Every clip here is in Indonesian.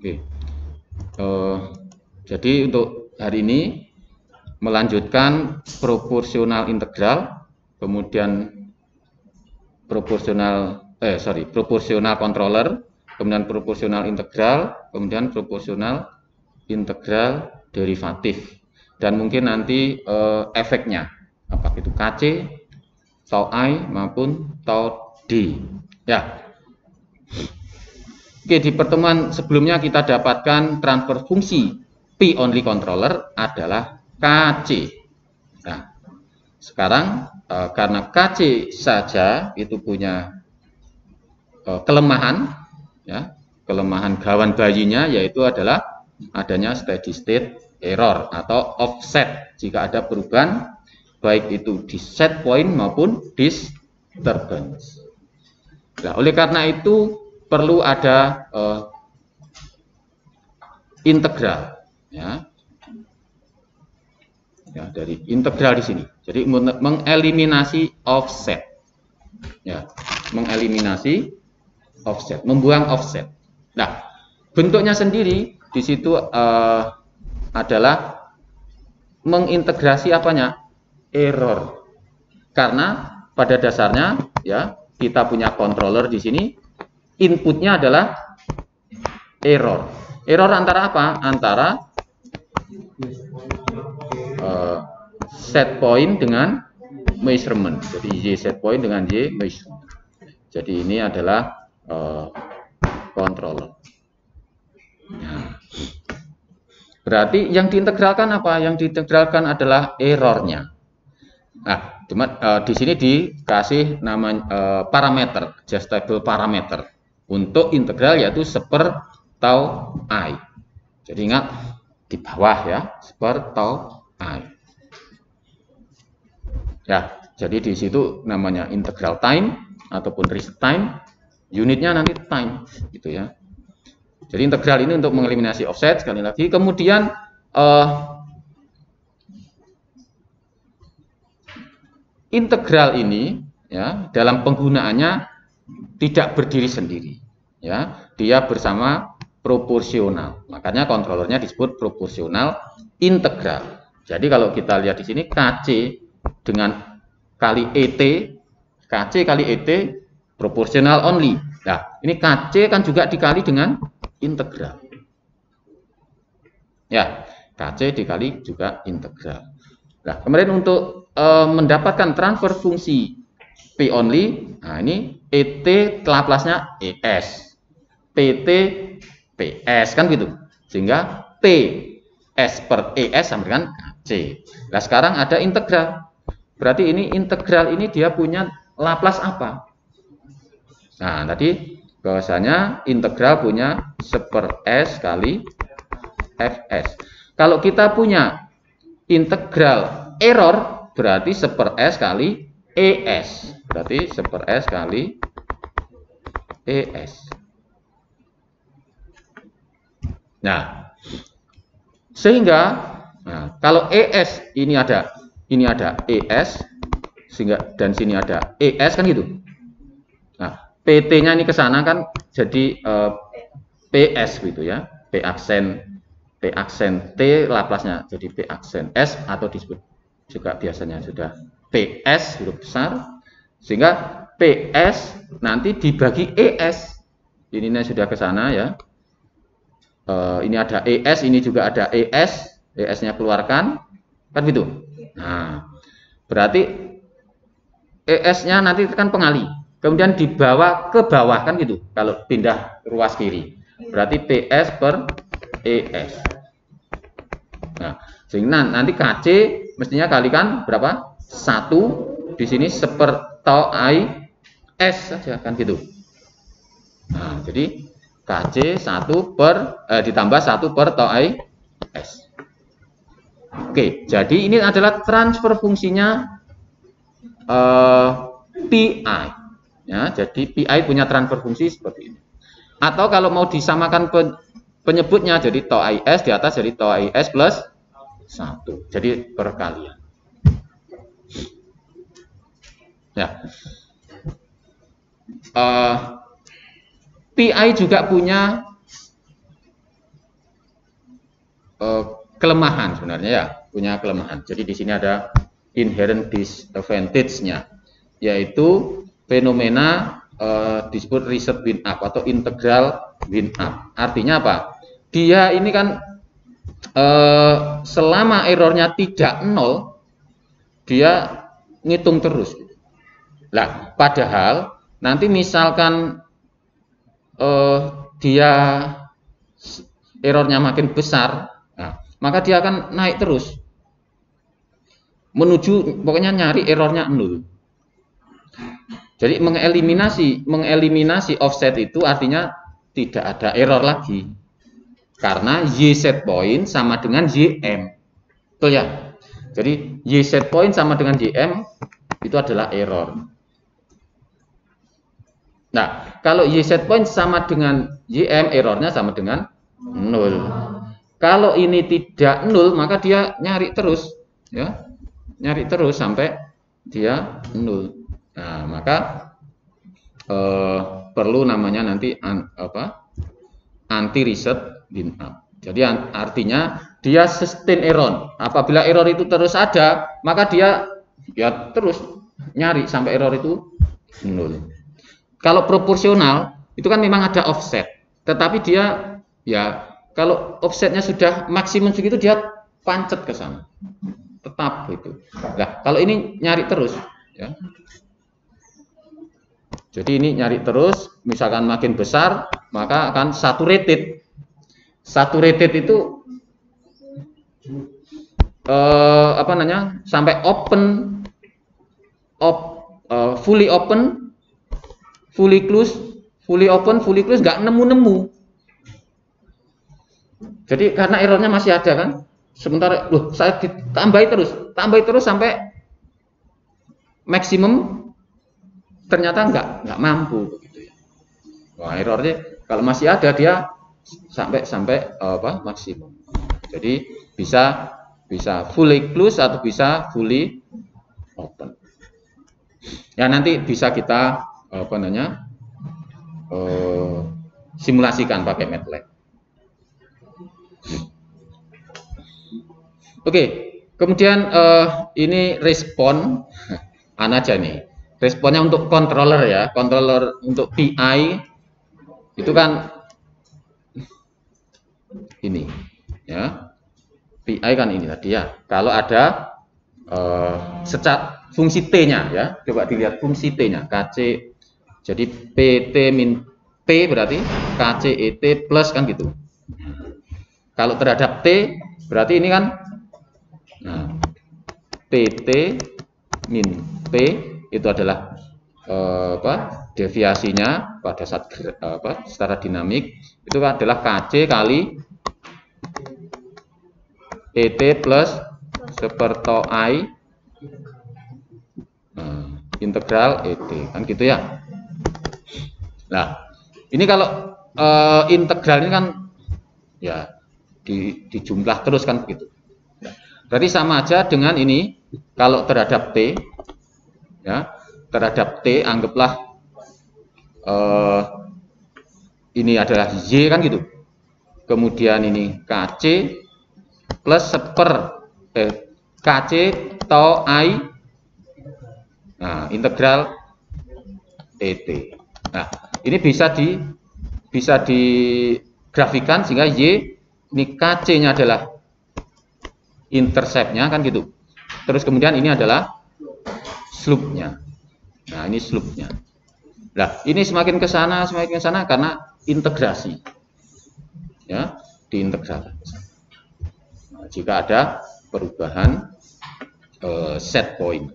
Oke. Uh, jadi untuk hari ini melanjutkan proporsional integral, kemudian proporsional eh sorry proporsional controller, kemudian proporsional integral, kemudian proporsional integral derivatif dan mungkin nanti eh, efeknya apa itu KC, tau I maupun tau D. Ya. Oke, di pertemuan sebelumnya kita dapatkan transfer fungsi P only controller adalah KC. Nah, sekarang eh, karena KC saja itu punya eh, kelemahan, ya, kelemahan gawan bayinya yaitu adalah adanya steady state error atau offset jika ada perubahan baik itu di set point maupun disturbance. Nah, oleh karena itu perlu ada eh, integral, ya, ya dari integral di sini. Jadi mengeliminasi offset, ya, mengeliminasi offset, membuang offset. Nah, bentuknya sendiri di situ uh, adalah mengintegrasi apanya error karena pada dasarnya ya kita punya controller di sini inputnya adalah error error antara apa antara uh, set point dengan measurement jadi y set point dengan y measurement jadi ini adalah uh, controller nah. Berarti yang diintegralkan apa? Yang diintegralkan adalah errornya. Nah, cuma uh, di sini dikasih nama uh, parameter, adjustable parameter untuk integral yaitu seper tau i. Jadi ingat di bawah ya, seper tau i. Ya, jadi di situ namanya integral time ataupun risk time, unitnya nanti time gitu ya. Jadi integral ini untuk mengeliminasi offset sekali lagi. Kemudian uh, integral ini ya dalam penggunaannya tidak berdiri sendiri. Ya, dia bersama proporsional. Makanya kontrolernya disebut proporsional integral. Jadi kalau kita lihat di sini KC dengan kali ET, KC kali ET proporsional only. Nah, ini KC kan juga dikali dengan integral. Ya, KC dikali juga integral. Nah, kemudian untuk e, mendapatkan transfer fungsi P only, nah ini ET Laplace-nya ES. PT PS kan gitu. Sehingga P S per ES sama dengan KC. Nah, sekarang ada integral. Berarti ini integral ini dia punya Laplace apa? Nah, tadi bahwasanya integral punya seper S kali Fs. Kalau kita punya integral error berarti seper S kali ES. Berarti seper S kali ES. Nah, sehingga nah, kalau ES ini ada ini ada ES sehingga dan sini ada ES kan gitu. PT-nya ini ke sana kan jadi eh, PS gitu ya. P aksen P aksen T Laplace-nya jadi P aksen S atau disebut juga biasanya sudah PS huruf besar sehingga PS nanti dibagi ES ini sudah ke sana ya. Uh, ini ada ES ini juga ada ES ES-nya keluarkan. Kan gitu? Nah berarti ES-nya nanti kan pengali kemudian dibawa ke bawah kan gitu? Kalau pindah ruas kiri. Berarti PS per ES nah sehingga nanti KC mestinya kalikan berapa? Satu di sini sepertau I S saja kan gitu nah jadi KC satu per eh, ditambah satu per tau I S Oke, jadi ini adalah transfer fungsinya eh, PI. Ya, jadi PI punya transfer fungsi seperti ini. Atau kalau mau disamakan penyebutnya jadi tau IS di atas jadi tau IS plus 1. Jadi perkalian. Ya. Uh, PI juga punya uh, kelemahan sebenarnya ya, punya kelemahan. Jadi di sini ada inherent disadvantage-nya, yaitu fenomena uh, disebut reset win up atau integral win up. Artinya apa? Dia ini kan uh, selama errornya tidak nol, dia ngitung terus. Lah, padahal nanti misalkan uh, dia errornya makin besar, nah, maka dia akan naik terus menuju pokoknya nyari errornya nol. Jadi mengeliminasi mengeliminasi offset itu artinya tidak ada error lagi. Karena y set point sama dengan ym. Betul ya? Jadi y set point sama dengan ym itu adalah error. Nah, kalau y set point sama dengan ym, errornya sama dengan 0. Kalau ini tidak 0, maka dia nyari terus. ya Nyari terus sampai dia 0. Nah, maka eh, perlu namanya nanti an, apa? anti reset bin up. Jadi artinya dia sustain error. Apabila error itu terus ada, maka dia ya terus nyari sampai error itu nol. Kalau proporsional itu kan memang ada offset, tetapi dia ya kalau offsetnya sudah maksimum segitu dia pancet ke sana, tetap itu. Nah kalau ini nyari terus, ya jadi ini nyari terus, misalkan makin besar, maka akan saturated. Saturated itu eh, apa namanya? Sampai open, op, eh, fully open, fully close, fully open, fully close, nggak nemu-nemu. Jadi karena errornya masih ada kan, sementara loh saya ditambahi terus, tambahi terus sampai maksimum ternyata nggak nggak mampu begitu ya. Wah, errornya kalau masih ada dia sampai sampai apa maksimum. Jadi bisa bisa fully close atau bisa fully open. Ya nanti bisa kita apa namanya uh, simulasikan pakai MATLAB. Oke, kemudian uh, ini respon aja nih responnya untuk controller ya, controller untuk PI itu kan ini ya. PI kan ini tadi ya. Kalau ada uh, secat fungsi T-nya ya, coba dilihat fungsi T-nya, KC jadi PT min T berarti KCET plus kan gitu. Kalau terhadap T berarti ini kan nah, PT min P itu adalah eh, apa deviasinya pada saat apa secara dinamik itu adalah KC kali ET plus seperto I nah, integral ET kan gitu ya nah ini kalau eh, integral ini kan ya di, dijumlah terus kan begitu. Berarti sama aja dengan ini kalau terhadap T ya terhadap T anggaplah uh, ini adalah Y kan gitu. Kemudian ini KC plus seper eh, KC atau I nah integral ET nah ini bisa di bisa digrafikan sehingga Y ini KC nya adalah interceptnya kan gitu terus kemudian ini adalah slope-nya. Nah, ini slope-nya. Nah, ini semakin ke sana, semakin ke sana karena integrasi. Ya, diintegrasi. Nah, jika ada perubahan uh, set point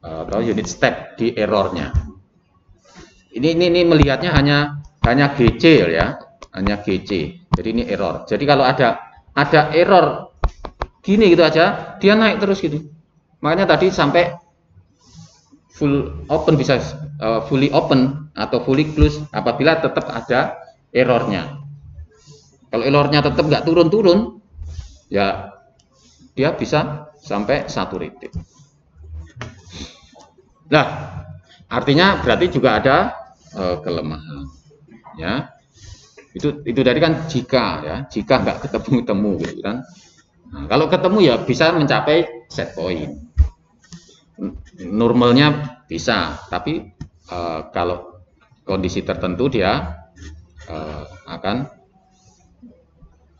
atau unit step di errornya. Ini, ini ini melihatnya hanya hanya GC ya, hanya GC. Jadi ini error. Jadi kalau ada ada error gini gitu aja, dia naik terus gitu. Makanya tadi sampai full open bisa uh, fully open atau fully close apabila tetap ada errornya. Kalau errornya tetap nggak turun-turun, ya dia bisa sampai satu saturated. Nah, artinya berarti juga ada uh, kelemahan. Ya. Itu itu tadi kan jika ya, jika nggak ketemu temu gitu kan. Nah, kalau ketemu ya bisa mencapai set point. Normalnya bisa, tapi uh, kalau kondisi tertentu dia uh, akan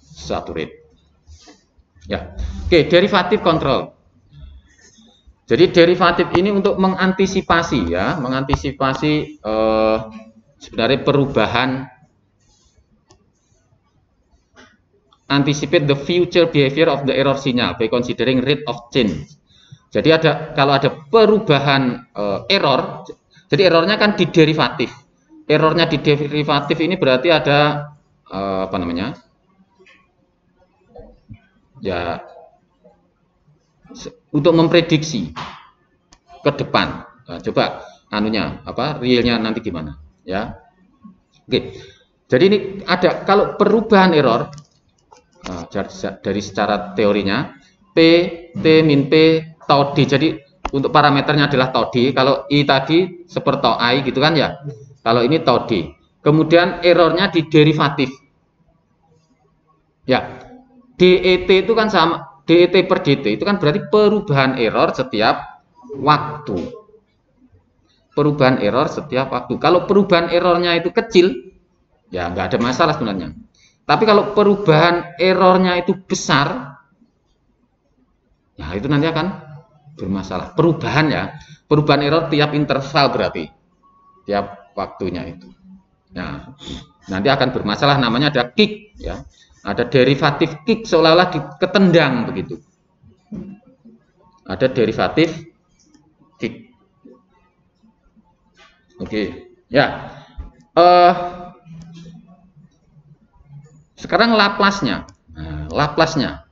saturate. Ya, oke derivatif kontrol. Jadi derivatif ini untuk mengantisipasi ya, mengantisipasi uh, sebenarnya perubahan anticipate the future behavior of the error signal by considering rate of change. Jadi ada kalau ada perubahan uh, error, jadi errornya kan di derivatif. Errornya di derivatif ini berarti ada uh, apa namanya? Ya untuk memprediksi ke depan. Nah, coba anunya apa realnya nanti gimana ya. Oke. Jadi ini ada kalau perubahan error Nah, dari secara teorinya P, T min P, tau D. Jadi untuk parameternya adalah tau D. Kalau I tadi seperti tau I gitu kan ya. Kalau ini tau D. Kemudian errornya di derivatif. Ya, DET itu kan sama DET per DT itu kan berarti perubahan error setiap waktu. Perubahan error setiap waktu. Kalau perubahan errornya itu kecil, ya nggak ada masalah sebenarnya. Tapi kalau perubahan errornya itu besar, ya itu nanti akan bermasalah. Perubahan ya, perubahan error tiap interval berarti, tiap waktunya itu. Nah, nanti akan bermasalah namanya ada kick ya. Ada derivatif kick seolah-olah ketendang begitu. Ada derivatif kick. Oke, ya. Uh, sekarang Laplasnya. Nah, Laplasnya.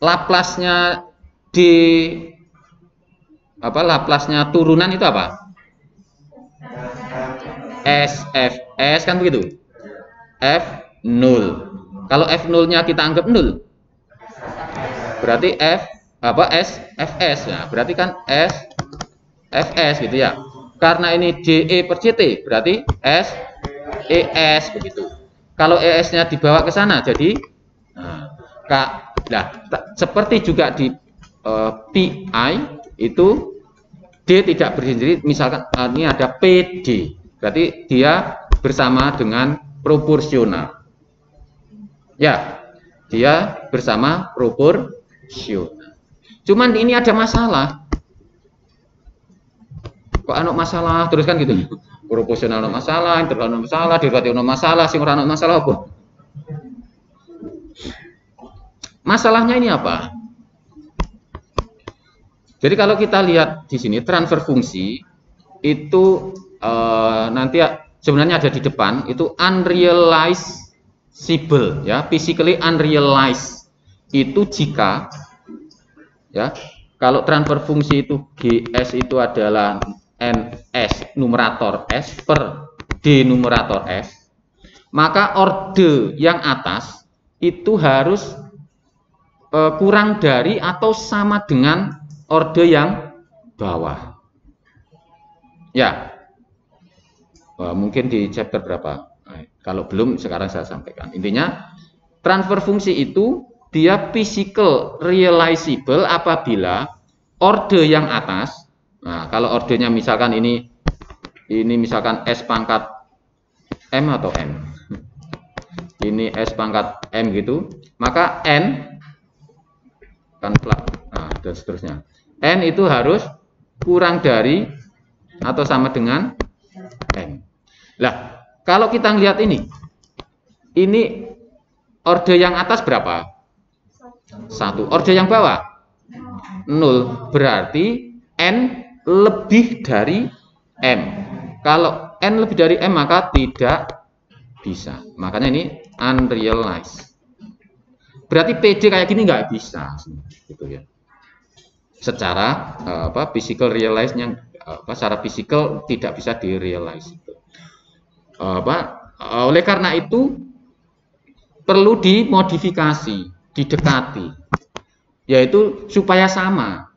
Laplasnya di apa Laplasnya turunan itu apa? SFS kan begitu. F0. Kalau F0-nya kita anggap 0. Berarti F apa S FS ya. Berarti kan S FS gitu ya. Karena ini DE per CT berarti S ES begitu. Kalau ES-nya dibawa ke sana, jadi nah, kak, nah, seperti juga di uh, eh, PI itu D tidak berdiri, misalkan uh, ini ada PD, berarti dia bersama dengan proporsional. Ya, dia bersama proporsional. Cuman ini ada masalah. Kok ada masalah terus kan gitu proporsional no masalah, integral no masalah, derivatif no masalah, sing ora no masalah apa? Masalahnya ini apa? Jadi kalau kita lihat di sini transfer fungsi itu uh, nanti sebenarnya ada di depan itu unrealizable ya, physically unrealized itu jika ya kalau transfer fungsi itu GS itu adalah NS numerator S per D numerator S, maka orde yang atas itu harus e, kurang dari atau sama dengan orde yang bawah. Ya, Wah, mungkin di chapter berapa? Kalau belum sekarang saya sampaikan. Intinya transfer fungsi itu dia physical realizable apabila orde yang atas Nah, kalau ordernya misalkan ini ini misalkan S pangkat M atau N. Ini S pangkat M gitu, maka N kan plak, nah, dan seterusnya. N itu harus kurang dari atau sama dengan M. Lah, kalau kita lihat ini, ini order yang atas berapa? Satu. Order yang bawah? Nol. Berarti N lebih dari M. Kalau N lebih dari M maka tidak bisa. Makanya ini unrealized. Berarti PD kayak gini nggak bisa, gitu ya. Secara eh, apa physical realize-nya apa secara physical tidak bisa direalize. Apa oleh karena itu perlu dimodifikasi, didekati, yaitu supaya sama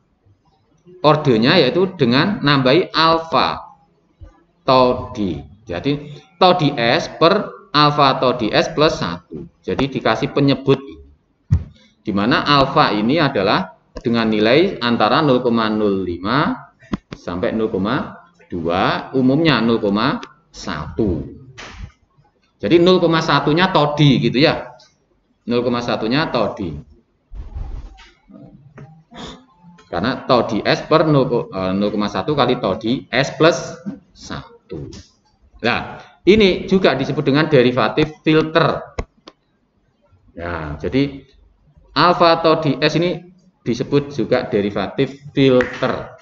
ordenya yaitu dengan nambahi alfa tau di. Jadi tau di S per alfa atau ds plus 1. Jadi dikasih penyebut di mana alfa ini adalah dengan nilai antara 0,05 sampai 0,2 umumnya 0,1. Jadi 0,1-nya todi gitu ya. 0,1-nya todi. Karena todi S per 0,1 eh, kali todi S plus 1. Nah, ini juga disebut dengan derivatif filter. Ya, jadi alfa todi S ini disebut juga derivatif filter.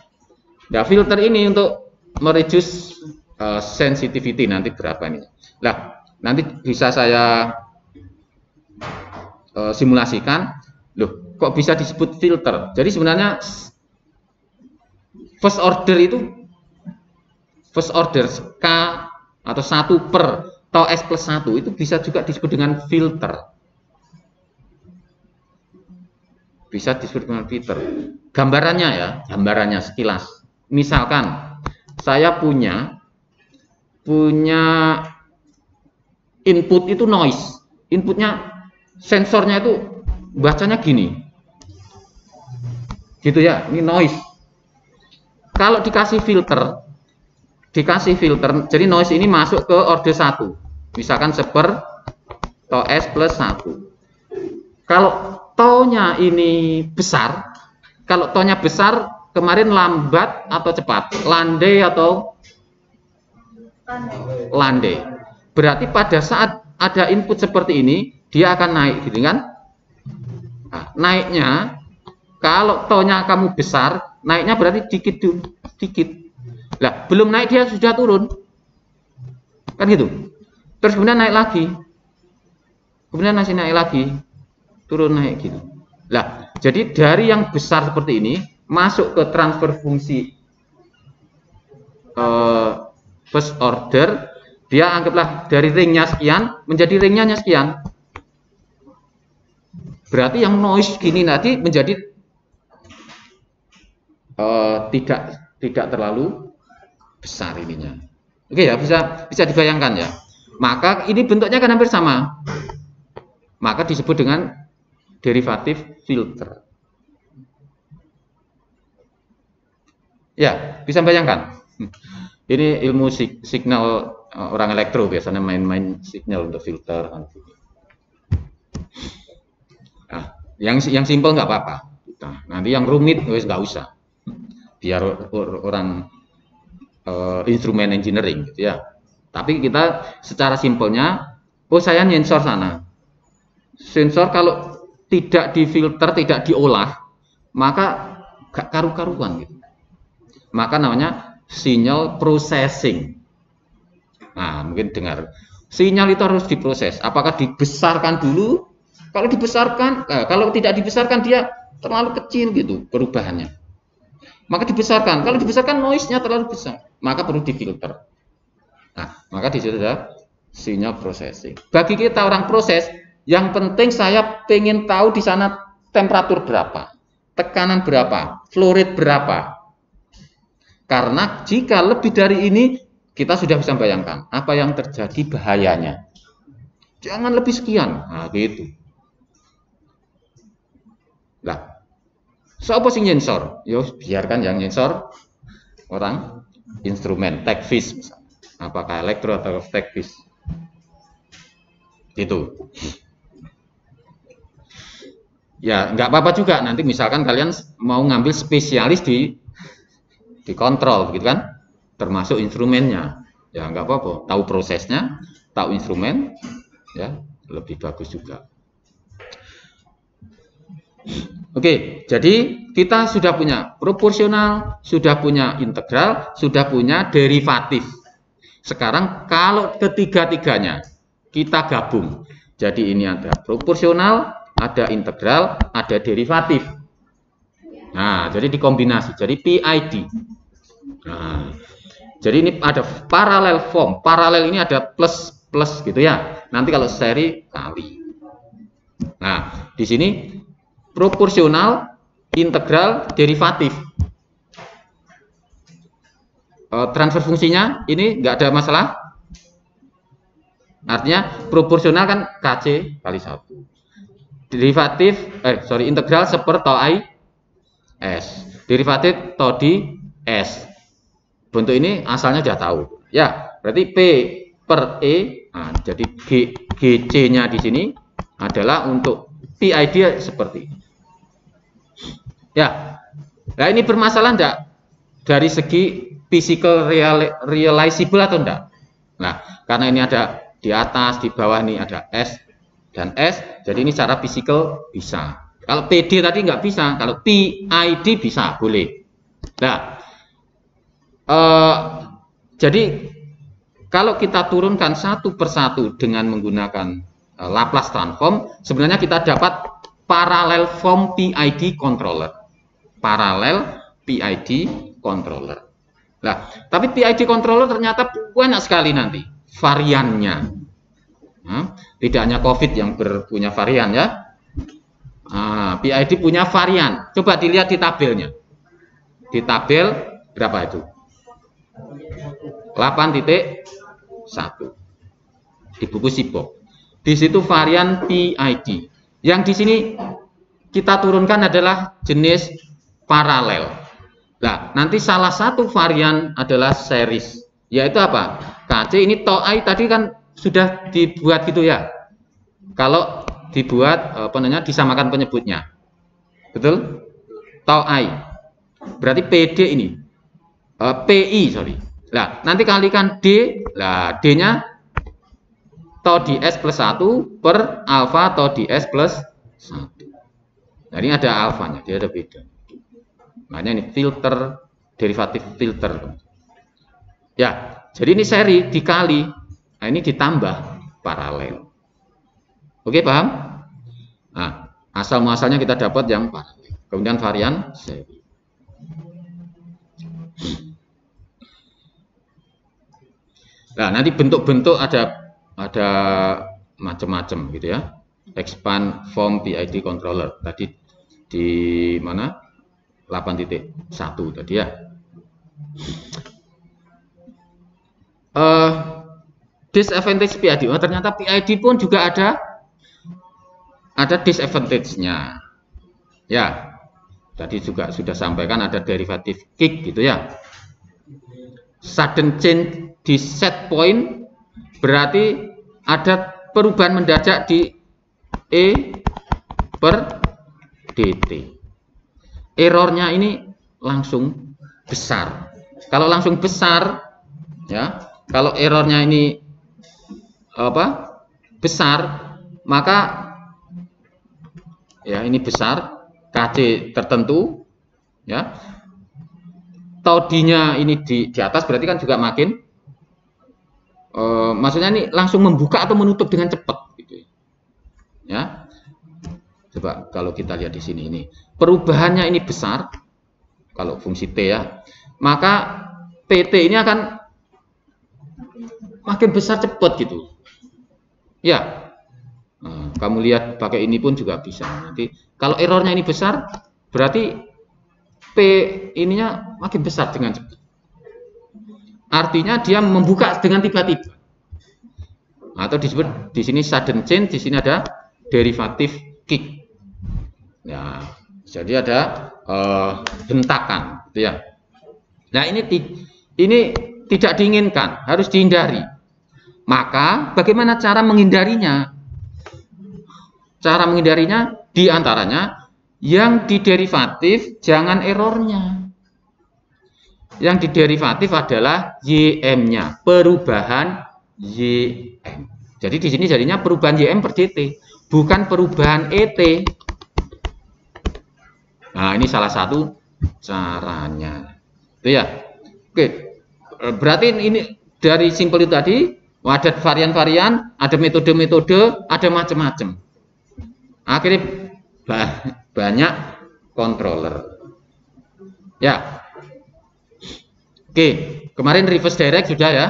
Nah, filter ini untuk mereduce uh, sensitivity nanti berapa ini. Nah, nanti bisa saya uh, simulasikan. Loh, kok bisa disebut filter? Jadi sebenarnya first order itu first order K atau satu per tau S plus 1 itu bisa juga disebut dengan filter. Bisa disebut dengan filter. Gambarannya ya, gambarannya sekilas. Misalkan saya punya punya input itu noise. Inputnya sensornya itu bacanya gini. Gitu ya ini noise. Kalau dikasih filter dikasih filter jadi noise ini masuk ke order 1 misalkan seper to S plus 1 kalau tonya ini besar kalau tonya besar kemarin lambat atau cepat? Landai atau landai berarti pada saat ada input seperti ini dia akan naik gitu kan nah, naiknya kalau tonya kamu besar, naiknya berarti dikit dulu, dikit. Lah, belum naik dia sudah turun. Kan gitu. Terus kemudian naik lagi. Kemudian masih naik lagi. Turun naik gitu. Lah, jadi dari yang besar seperti ini masuk ke transfer fungsi uh, first order, dia anggaplah dari ringnya sekian menjadi ringnya sekian. Berarti yang noise gini nanti menjadi uh, tidak tidak terlalu besar ininya. Oke ya, bisa bisa dibayangkan ya. Maka ini bentuknya kan hampir sama. Maka disebut dengan derivatif filter. Ya, bisa bayangkan. Ini ilmu signal eh, orang elektro biasanya main-main signal untuk filter. Nah, yang yang simpel nggak apa-apa. Nanti yang rumit wes nggak usah biar orang uh, instrumen engineering gitu ya. Tapi kita secara simpelnya, oh saya nyensor sana. Sensor kalau tidak difilter, tidak diolah, maka gak karu-karuan gitu. Maka namanya sinyal processing. Nah, mungkin dengar. Sinyal itu harus diproses. Apakah dibesarkan dulu? Kalau dibesarkan, eh, kalau tidak dibesarkan dia terlalu kecil gitu perubahannya maka dibesarkan. Kalau dibesarkan noise-nya terlalu besar, maka perlu difilter. Nah, maka di situ ada sinyal processing. Bagi kita orang proses, yang penting saya pengen tahu di sana temperatur berapa, tekanan berapa, flow berapa. Karena jika lebih dari ini, kita sudah bisa bayangkan apa yang terjadi bahayanya. Jangan lebih sekian. Nah, gitu. Nah, Siapa sing nyensor? Yo biarkan yang nyensor orang instrumen tekvis apakah elektro atau tekvis itu ya nggak apa-apa juga nanti misalkan kalian mau ngambil spesialis di dikontrol gitu kan termasuk instrumennya ya nggak apa-apa tahu prosesnya tahu instrumen ya lebih bagus juga Oke, jadi kita sudah punya proporsional, sudah punya integral, sudah punya derivatif. Sekarang kalau ketiga-tiganya kita gabung. Jadi ini ada proporsional, ada integral, ada derivatif. Nah, jadi dikombinasi. Jadi PID. Nah, jadi ini ada paralel form. Paralel ini ada plus plus gitu ya. Nanti kalau seri kali. Nah, di sini proporsional, integral, derivatif. E, transfer fungsinya ini nggak ada masalah. Artinya proporsional kan KC kali 1. Derivatif, eh sorry, integral seper tau I S. Derivatif tau di S. Bentuk ini asalnya sudah tahu. Ya, berarti P per E, nah, jadi G, GC-nya di sini adalah untuk PID seperti ini. Ya, nah ini bermasalah enggak dari segi physical real, realizable atau enggak? Nah, karena ini ada di atas, di bawah ini ada S dan S, jadi ini secara fisikal bisa. Kalau PD tadi nggak bisa, kalau PID bisa, boleh. Nah, eh, jadi kalau kita turunkan satu persatu dengan menggunakan eh, Laplace transform, sebenarnya kita dapat parallel form PID controller. Parallel PID controller. Nah, tapi PID controller ternyata banyak sekali nanti variannya. Nah, tidak hanya COVID yang berpunya varian ya. Nah, PID punya varian. Coba dilihat di tabelnya. Di tabel berapa itu? 8.1 di buku SIPO. Di situ varian PID. Yang di sini kita turunkan adalah jenis paralel. Nah, nanti salah satu varian adalah series, yaitu apa? KC ini toai tadi kan sudah dibuat gitu ya. Kalau dibuat apa namanya disamakan penyebutnya. Betul? Toai. Berarti PD ini. Eh, PI sorry. Nah, nanti kalikan D. Lah, D-nya tau di S plus 1 per alfa tau di S plus 1. Nah, ini ada alfanya, dia ada beda. Makanya ini filter, derivatif filter. Ya, jadi ini seri dikali, nah ini ditambah paralel. Oke paham? Nah, asal muasalnya kita dapat yang paralel. Kemudian varian seri. Nah, nanti bentuk-bentuk ada ada macam-macam gitu ya. Expand form PID controller tadi di mana 8.1 tadi ya uh, disadvantage PID. Oh, ternyata PID pun juga ada ada disadvantage-nya. Ya. Tadi juga sudah sampaikan ada derivatif kick gitu ya. Sudden change di set point berarti ada perubahan mendadak di E per dt. Errornya ini langsung besar. Kalau langsung besar ya kalau errornya ini apa besar, maka ya ini besar, KC tertentu, ya. Taudinya ini di, di atas berarti kan juga makin e, maksudnya ini langsung membuka atau menutup dengan cepat gitu. Ya. Coba kalau kita lihat di sini ini, perubahannya ini besar kalau fungsi T ya. Maka PT ini akan makin besar cepat gitu. Ya, kamu lihat pakai ini pun juga bisa. Nanti kalau errornya ini besar, berarti P ininya makin besar dengan cepat. Artinya dia membuka dengan tiba-tiba. Atau disebut di sini sudden change, di sini ada derivatif kick. Ya, jadi ada uh, bentakan, gitu ya. Nah ini ini tidak diinginkan, harus dihindari. Maka bagaimana cara menghindarinya? Cara menghindarinya di antaranya yang diderivatif jangan errornya. Yang diderivatif adalah YM-nya, perubahan YM. Jadi di sini jadinya perubahan YM per DT, bukan perubahan ET. Nah, ini salah satu caranya. Itu ya. Oke. Eh, berarti ini dari simpel itu tadi ada varian-varian, ada metode-metode, ada macam-macam. Akhirnya banyak controller. Ya. Oke, kemarin reverse direct sudah ya.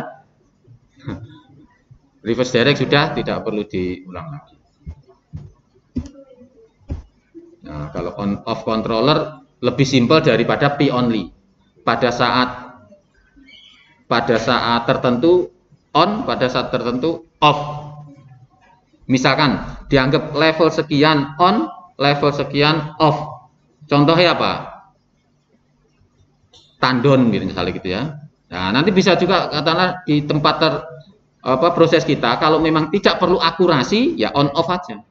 Reverse direct sudah tidak perlu diulang lagi. Nah, kalau on off controller lebih simpel daripada P only. Pada saat pada saat tertentu on, pada saat tertentu off. Misalkan dianggap level sekian on, level sekian off. Contohnya apa? Tandon gitu misalnya gitu ya. Nah, nanti bisa juga katakanlah di tempat ter, apa proses kita kalau memang tidak perlu akurasi ya on off aja.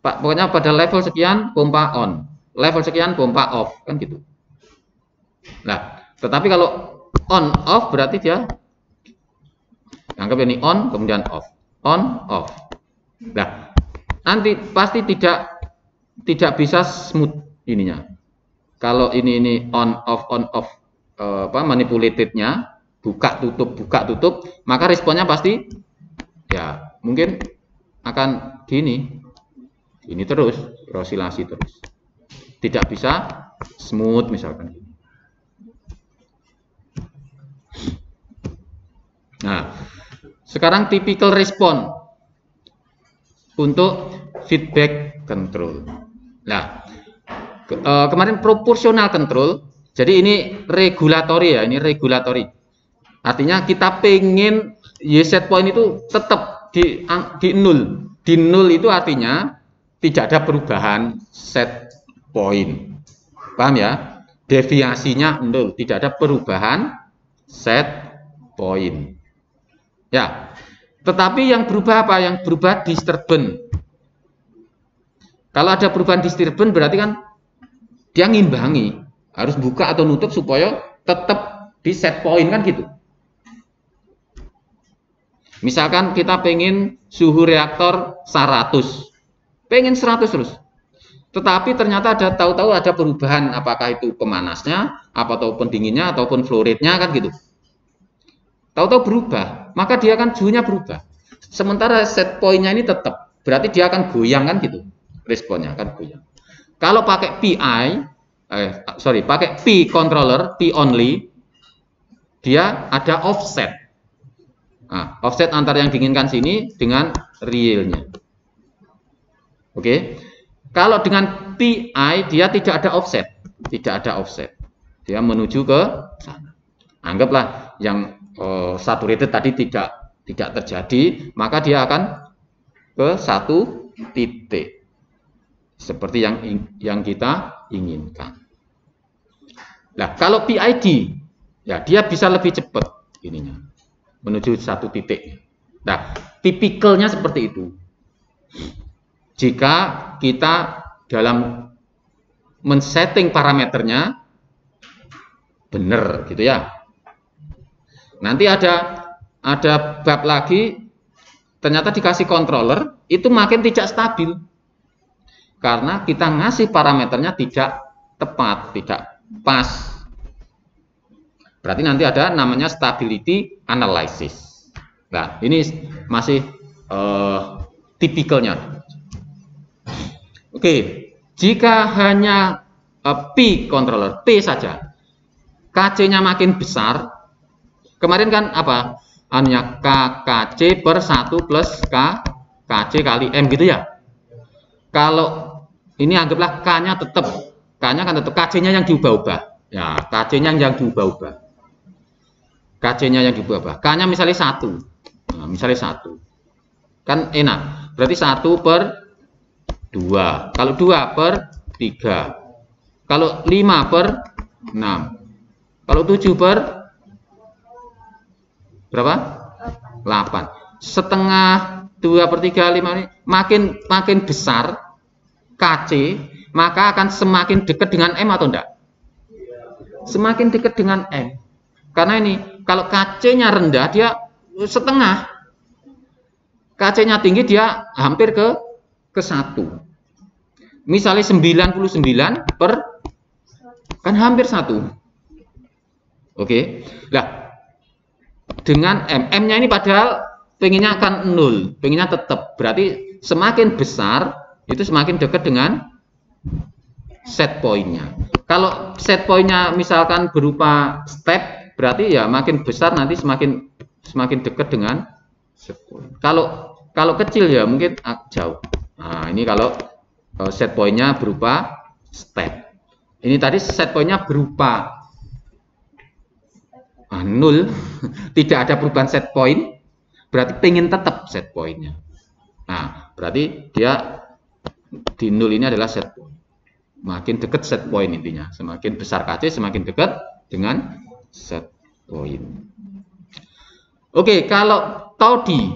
Pak, pokoknya pada level sekian pompa on, level sekian pompa off kan gitu. Nah, tetapi kalau on off berarti dia anggap ini on kemudian off, on off. Nah, nanti pasti tidak tidak bisa smooth ininya. Kalau ini ini on off on off eh, apa manipulatednya buka tutup buka tutup maka responnya pasti ya mungkin akan gini. Ini terus berosilasi terus. Tidak bisa smooth misalkan. Nah, sekarang typical respon untuk feedback control. Nah, ke, uh, kemarin proporsional control, jadi ini regulatori ya, ini regulatori. Artinya kita pengen y set point itu tetap di di nul. Di nul itu artinya tidak ada perubahan set point. Paham ya? Deviasinya nul, tidak ada perubahan set point. Ya. Tetapi yang berubah apa? Yang berubah disturbance. Kalau ada perubahan disturbance berarti kan dia ngimbangi, harus buka atau nutup supaya tetap di set point kan gitu. Misalkan kita pengen suhu reaktor 100. Pengen 100 terus. Tetapi ternyata ada tahu-tahu ada perubahan apakah itu pemanasnya, apa atau pendinginnya ataupun flow rate-nya kan gitu. Tahu-tahu berubah, maka dia akan suhunya berubah. Sementara set point-nya ini tetap, berarti dia akan goyang kan gitu. Responnya akan goyang. Kalau pakai PI, eh, sorry, pakai P controller, P only, dia ada offset. Nah, offset antara yang diinginkan sini dengan realnya. Oke. Okay? Kalau dengan PI dia tidak ada offset, tidak ada offset. Dia menuju ke sana. Anggaplah yang uh, saturated tadi tidak tidak terjadi, maka dia akan ke satu titik seperti yang yang kita inginkan. Nah, kalau PID ya dia bisa lebih cepat ininya menuju satu titik. Nah, tipikalnya seperti itu. Jika kita dalam men-setting parameternya benar gitu ya Nanti ada ada bab lagi ternyata dikasih controller itu makin tidak stabil. Karena kita ngasih parameternya tidak tepat, tidak pas. Berarti nanti ada namanya stability analysis. Nah, ini masih uh, tipikalnya. Oke, jika hanya uh, P controller, P saja, KC-nya makin besar, Kemarin kan apa? Anunya KKC per 1 plus K KC kali M gitu ya. Kalau ini anggaplah K-nya tetap. K-nya kan tetap. KC-nya yang diubah-ubah. Ya, KC-nya yang diubah-ubah. KC-nya yang diubah-ubah. K-nya misalnya 1. Nah, misalnya 1. Kan enak. Berarti 1 per 2. Kalau 2 per 3. Kalau 5 per 6. Kalau 7 per berapa? 8. Setengah 2 per 3, 5 ini makin makin besar KC, maka akan semakin dekat dengan M atau enggak? Semakin dekat dengan M. Karena ini, kalau KC-nya rendah, dia setengah. KC-nya tinggi, dia hampir ke ke 1. Misalnya 99 per, kan hampir 1. Oke. Nah, dengan M. M-nya ini padahal pengennya akan nol, pengennya tetap. Berarti semakin besar itu semakin dekat dengan set pointnya. Kalau set pointnya misalkan berupa step, berarti ya makin besar nanti semakin semakin dekat dengan set point. Kalau kalau kecil ya mungkin jauh. Nah ini kalau eh, set pointnya berupa step. Ini tadi set pointnya berupa ah, nol, tidak ada perubahan set point, berarti pengen tetap set pointnya. Nah, berarti dia di nol ini adalah set point. Makin dekat set point intinya. Semakin besar KC, semakin dekat dengan set point. Oke, kalau todi.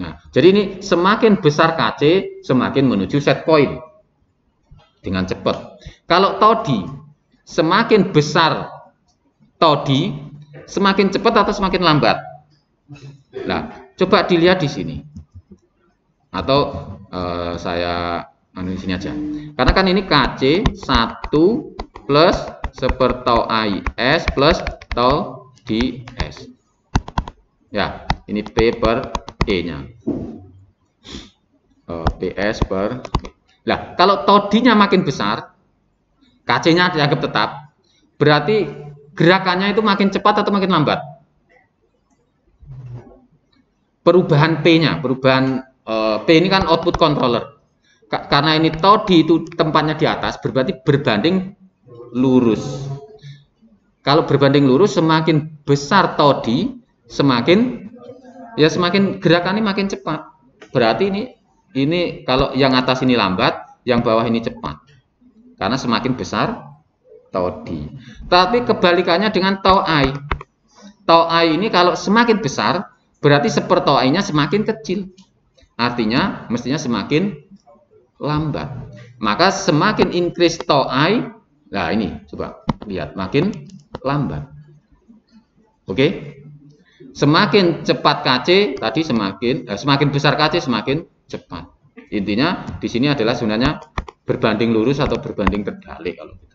Nah, jadi ini semakin besar KC, semakin menuju set point dengan cepat. Kalau todi, semakin besar todi, semakin cepat atau semakin lambat? Nah, coba dilihat di sini. Atau uh, saya anu sini aja. Karena kan ini KC 1 plus seper tau AIS plus tau DS. Ya, ini P per E-nya. Uh, PS per Nah, kalau todinya makin besar, KC-nya dianggap tetap, berarti gerakannya itu makin cepat atau makin lambat? Perubahan P-nya, perubahan uh, P ini kan output controller. Karena ini todi itu tempatnya di atas berarti berbanding lurus. Kalau berbanding lurus semakin besar todi semakin ya semakin gerakannya makin cepat. Berarti ini ini kalau yang atas ini lambat yang bawah ini cepat. Karena semakin besar todi tapi kebalikannya dengan tau ai tau ai ini kalau semakin besar berarti seperti nya semakin kecil artinya mestinya semakin lambat. Maka semakin increase to I, nah ini coba lihat makin lambat. Oke? Semakin cepat KC tadi semakin eh, semakin besar KC semakin cepat. Intinya di sini adalah sebenarnya berbanding lurus atau berbanding terbalik kalau kita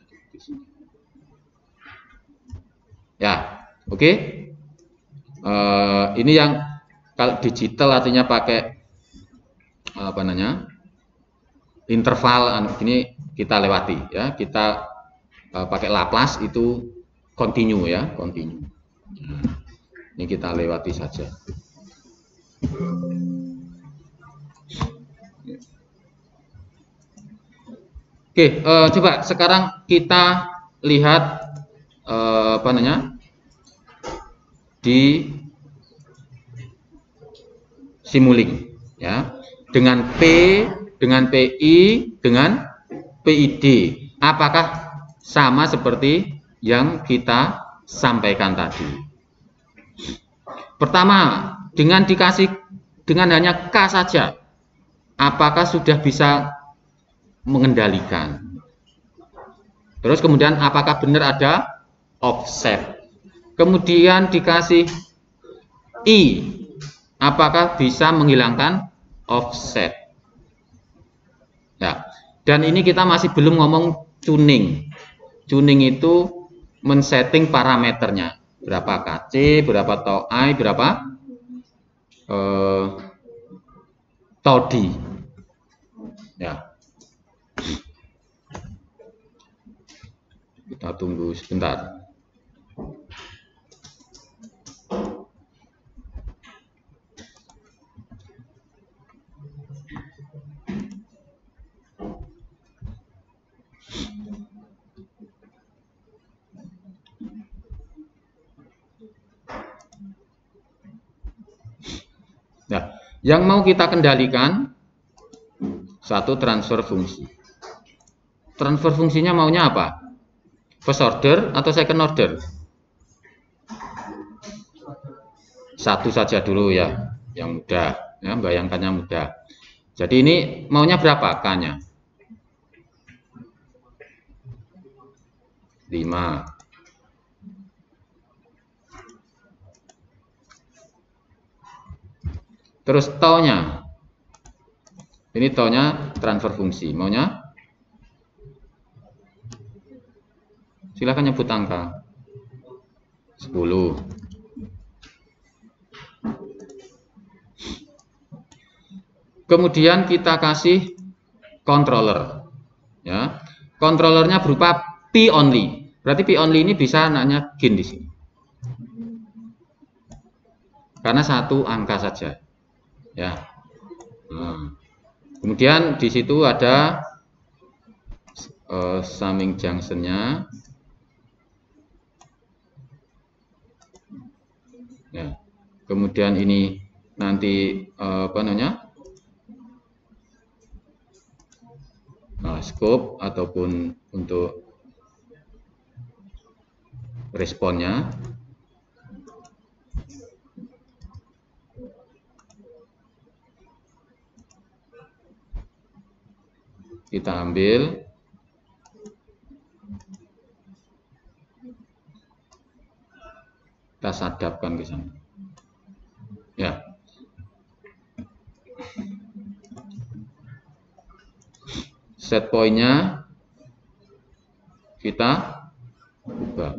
Ya, oke. Okay? Uh, eh, ini yang kalau digital artinya pakai apa namanya interval anu, ini kita lewati ya kita uh, pakai Laplace itu continue ya continue ini kita lewati saja oke uh, coba sekarang kita lihat uh, apa namanya di Simulink ya dengan P dengan PI dengan PID. Apakah sama seperti yang kita sampaikan tadi? Pertama, dengan dikasih dengan hanya K saja, apakah sudah bisa mengendalikan? Terus kemudian apakah benar ada offset? Kemudian dikasih I, apakah bisa menghilangkan offset? Ya. Dan ini kita masih belum ngomong tuning. Tuning itu men-setting parameternya. Berapa KC, berapa TOI, berapa eh, TODI. Ya. Kita tunggu sebentar. Nah, yang mau kita kendalikan satu transfer fungsi. Transfer fungsinya maunya apa? First order atau second order? Satu saja dulu ya, yang mudah. Ya, bayangkannya mudah. Jadi ini maunya berapa K-nya? 5. Terus taunya. Ini taunya transfer fungsi. Maunya? Silahkan nyebut angka. 10. Kemudian kita kasih controller. Ya. Controllernya berupa P only. Berarti P only ini bisa anaknya gin di sini. Karena satu angka saja ya nah. kemudian di situ ada uh, summing junctionnya kemudian ini nanti eh, apa namanya? Nah, scope ataupun untuk responnya. Kita ambil kita sadapkan ke sana. Ya. Set pointnya kita ubah.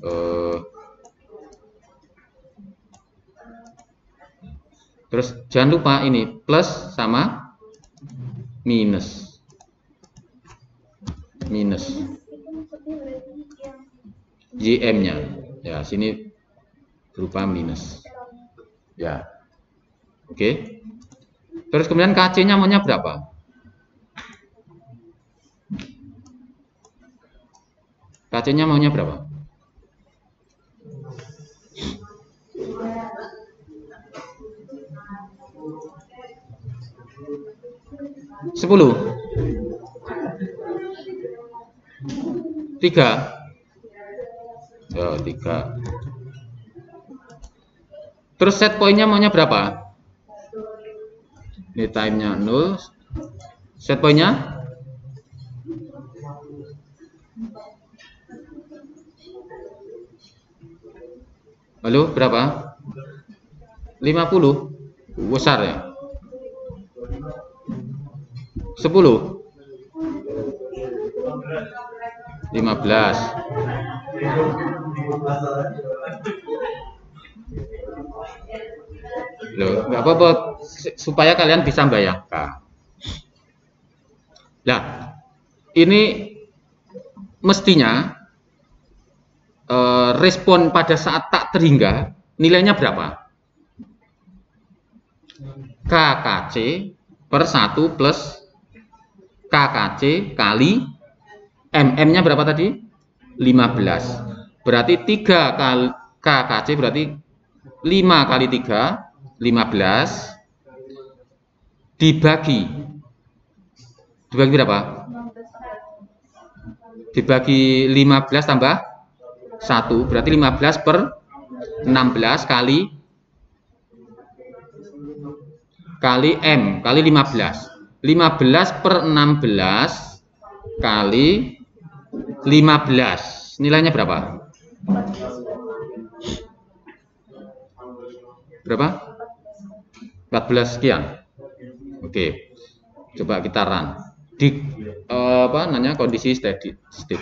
Uh, terus jangan lupa ini plus sama minus. Minus. JM nya ya sini berupa minus ya oke terus kemudian KC nya maunya berapa KC-nya maunya berapa? Sepuluh. Tiga. Oh, tiga. Terus set poinnya maunya berapa? Ini time-nya nol. Set poinnya Halo, berapa? 50. Besar ya? 10. 15. Loh, nggak apa-apa supaya kalian bisa bayangkan. Nah, ini mestinya Eh, respon pada saat tak terhingga nilainya berapa? KKC per 1 plus KKC kali MM-nya berapa tadi? 15. Berarti 3 kali KKC berarti 5 kali 3 15 dibagi dibagi berapa? Dibagi 15 tambah 1 berarti 15 per 16 kali kali M kali 15 15 per 16 kali 15 nilainya berapa? berapa? 14 sekian oke coba kita run di uh, apa namanya kondisi steady state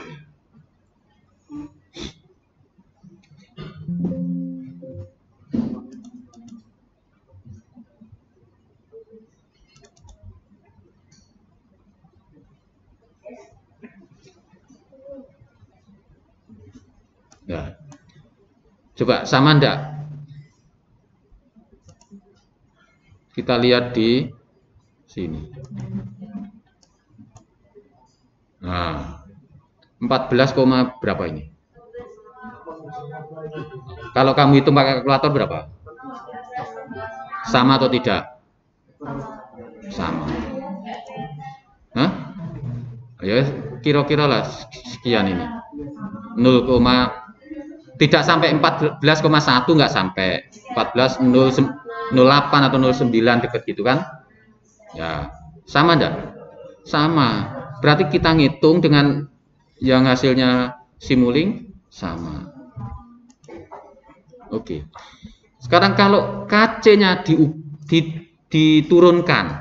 Ya. Coba sama enggak? Kita lihat di sini. Nah, 14, berapa ini? Kalau kamu hitung pakai kalkulator berapa? Sama atau tidak? Sama. Hah? Ya, kira-kira lah sekian ini. 0, tidak sampai 14,1 nggak sampai. 14 08 atau 09 dekat gitu kan? Ya sama enggak sama. Berarti kita ngitung dengan yang hasilnya simuling sama. Oke. Sekarang kalau KC nya di, di, diturunkan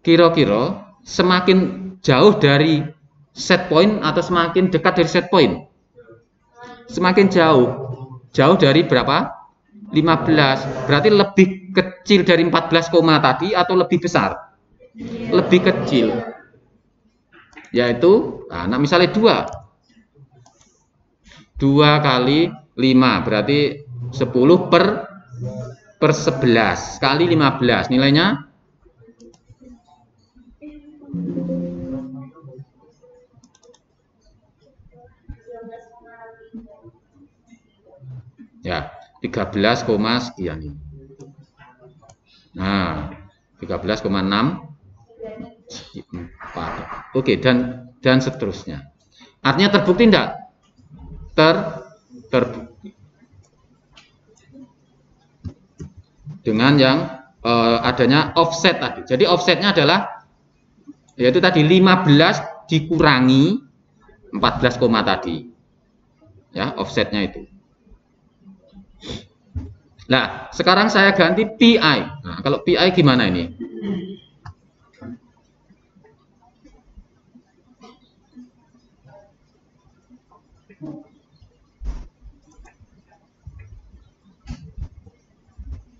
kira-kira semakin jauh dari set point atau semakin dekat dari set point semakin jauh. Jauh dari berapa? 15. Berarti lebih kecil dari 14 koma tadi atau lebih besar? Lebih kecil. Yaitu, nah misalnya 2. 2 kali 5 berarti 10 per per 11 kali 15 nilainya Ya, 13, sekian ini. Nah, 13,6 4. Oke, dan dan seterusnya. Artinya terbukti enggak? Ter terbukti. Dengan yang uh, adanya offset tadi. Jadi offsetnya adalah yaitu tadi 15 dikurangi 14 koma tadi. Ya, offsetnya itu. Nah, sekarang saya ganti PI. Nah, kalau PI gimana ini?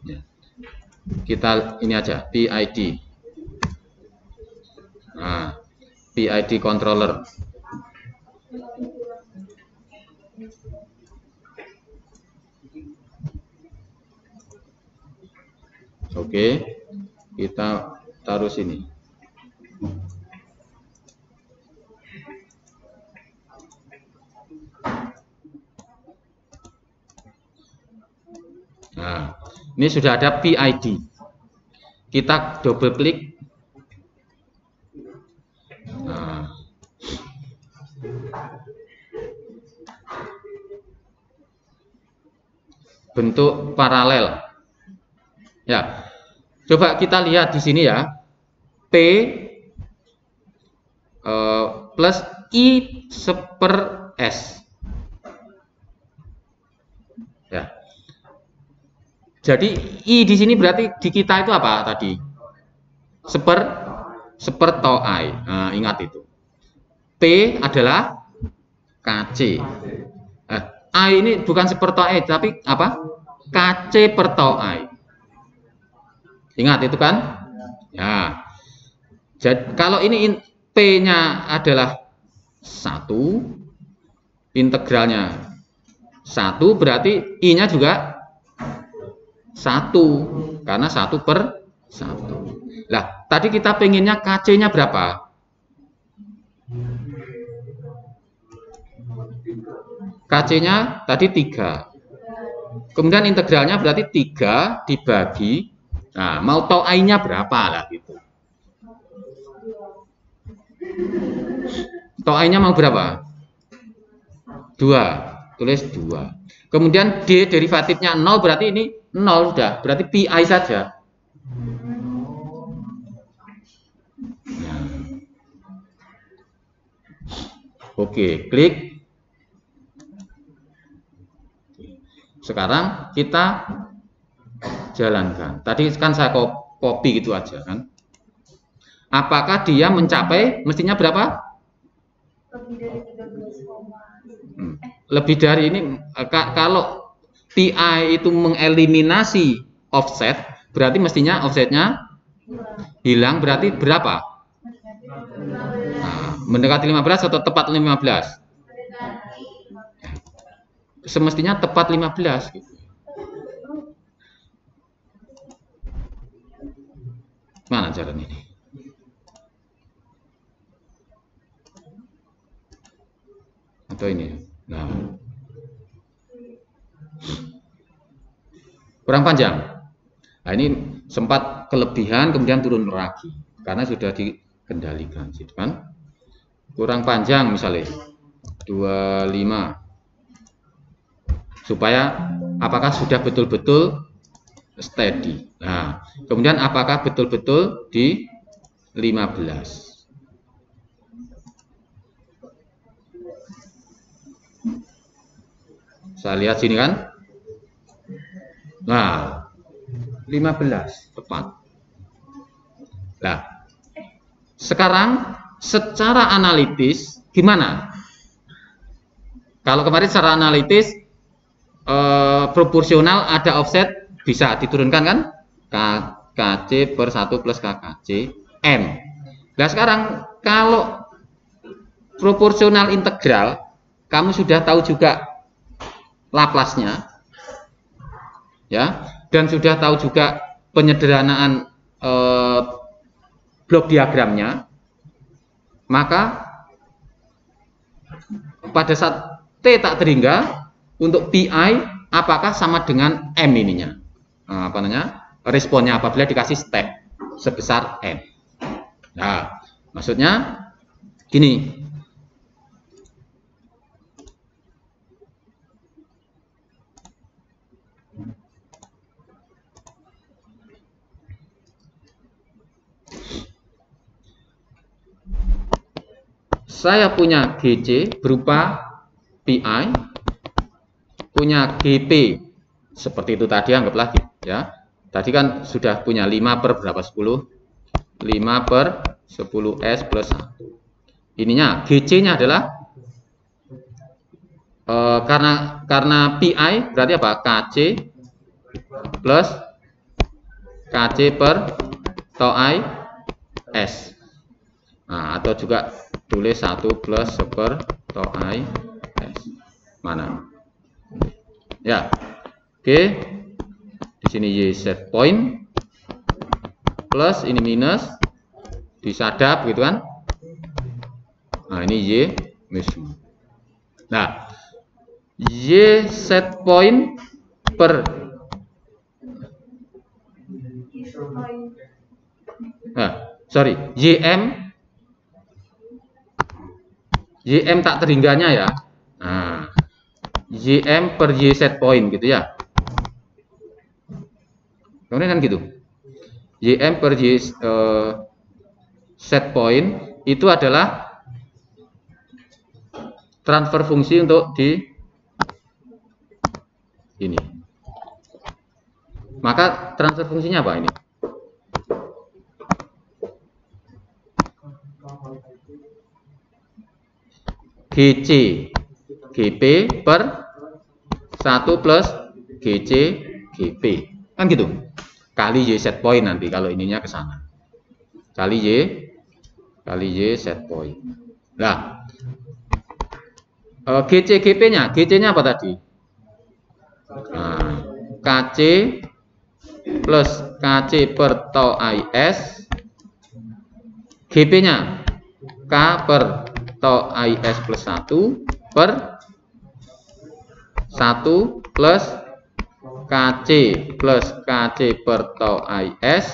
Ya. Kita ini aja, PID. Nah, PID controller. Oke, kita taruh sini. Nah, ini sudah ada PID. Kita double klik. Nah. Bentuk paralel. Ya, coba kita lihat di sini ya. P uh, plus I seper S. Ya. Jadi I di sini berarti di kita itu apa tadi? Seper seper to I. Nah, ingat itu. P adalah KC. Eh, I ini bukan seper to I tapi apa? KC per to I. Ingat itu kan? Ya. Jadi kalau ini P-nya adalah satu, integralnya satu, berarti I-nya juga satu, karena satu per satu. Lah, tadi kita pengennya KC-nya berapa? KC-nya tadi tiga. Kemudian integralnya berarti tiga dibagi Nah, mau tahu I-nya berapa lah gitu. Tahu I-nya mau berapa? Dua. Tulis dua. Kemudian D derivatifnya 0 berarti ini 0 sudah. Berarti PI saja. Nah. Oke, klik. Sekarang kita jalankan. Tadi kan saya copy gitu aja kan. Apakah dia mencapai mestinya berapa? Lebih dari 13, hmm. Lebih dari ini eh, kalau PI itu mengeliminasi offset, berarti mestinya offsetnya hilang berarti berapa? Nah, mendekati 15 atau tepat 15? Semestinya tepat 15 gitu. Mana jalan ini? Atau ini? Nah. Kurang panjang. Nah, ini sempat kelebihan kemudian turun lagi karena sudah dikendalikan, gitu kan? Kurang panjang misalnya 25 supaya apakah sudah betul-betul steady. Nah, kemudian apakah betul-betul di 15? Saya lihat sini kan. Nah, 15 tepat. Nah, sekarang secara analitis gimana? Kalau kemarin secara analitis eh, proporsional ada offset bisa diturunkan kan KC per 1 plus KKC M nah sekarang kalau proporsional integral kamu sudah tahu juga Laplasnya ya dan sudah tahu juga penyederhanaan eh, blok diagramnya maka pada saat T tak terhingga untuk PI apakah sama dengan M ininya? Nah, apa namanya? Responnya apabila dikasih step sebesar M. Nah, maksudnya gini. Saya punya GC berupa PI punya GP seperti itu tadi anggaplah ya. Tadi kan sudah punya 5 per berapa? 10 5 per 10 S plus 1 ininya GC nya adalah e, karena karena PI berarti apa? KC plus KC per tau I S. Nah, atau juga tulis 1 plus per tau I S. Mana? Ya. Oke. Di sini Y set point plus ini minus disadap gitu kan. Nah, ini Y minus. Nah, Y set point per Nah, sorry, YM YM tak terhingganya ya. Nah, YM per Y set point gitu ya. Kemudian kan gitu. YM per uh, set point itu adalah transfer fungsi untuk di ini. Maka transfer fungsinya apa ini? GC GP per 1 plus GC GP kan gitu kali Y set point nanti kalau ininya ke sana. Kali Y kali Y set point. Nah GC GP nya GC nya apa tadi? Nah, KC plus KC per tau IS GP nya K per tau IS plus 1 per 1 plus KC plus KC per tau IS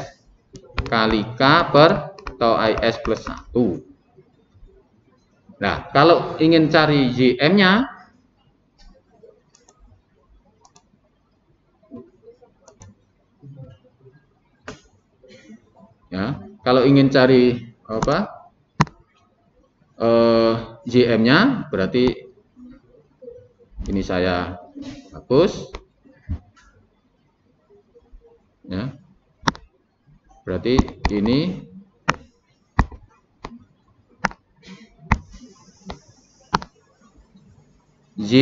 kali K per tau IS plus 1. Nah, kalau ingin cari YM-nya, ya, kalau ingin cari apa? Eh, YM-nya berarti ini saya hapus ya. Berarti ini Y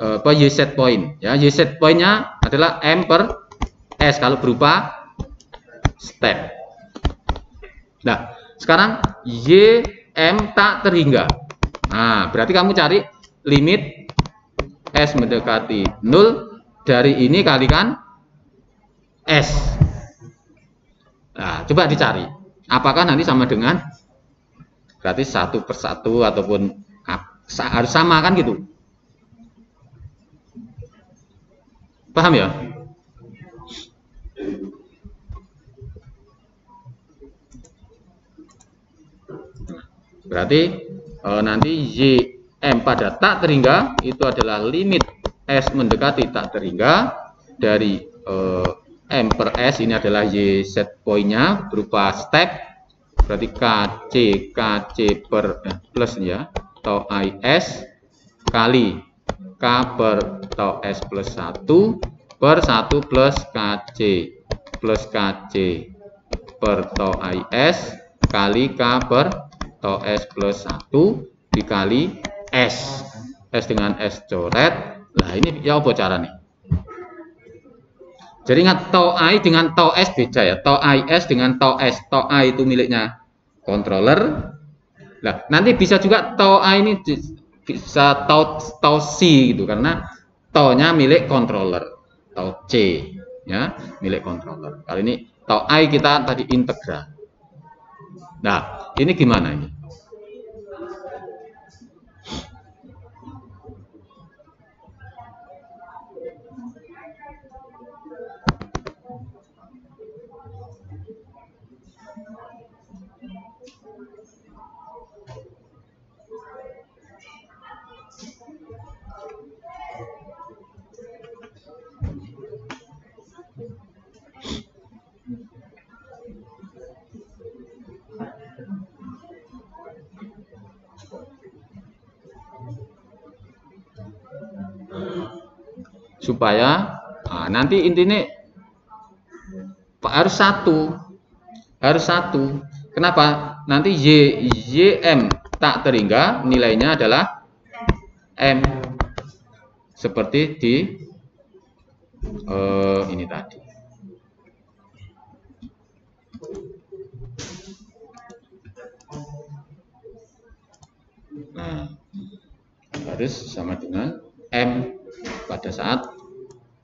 apa Y set point. Ya Y set pointnya adalah M per S kalau berupa step. Nah sekarang Y M tak terhingga. Nah berarti kamu cari limit S mendekati 0 dari ini kalikan S. Nah coba dicari. Apakah nanti sama dengan berarti satu persatu ataupun harus sama kan gitu? Paham ya? Berarti e, nanti Y M pada tak terhingga itu adalah limit S mendekati tak terhingga dari eh, M per S ini adalah Y set pointnya berupa step. Berarti KC KC per eh, plus ya tau IS kali K per tau S plus 1 per 1 plus KC plus KC per tau IS kali K per tau S plus 1 dikali S. S dengan S coret. Lah ini ya apa cara nih jadi ingat I dengan tau S beda ya. Tau IS dengan tau S tau I itu miliknya controller. Lah nanti bisa juga tau I ini bisa tau tau C gitu karena tau nya milik controller. Tau C ya milik controller. Kali ini tau I kita tadi integral. Nah ini gimana ini supaya nah, nanti intinya harus satu harus satu. Kenapa? Nanti y ym tak terhingga nilainya adalah m. Seperti di uh, ini tadi. Nah harus sama dengan m pada saat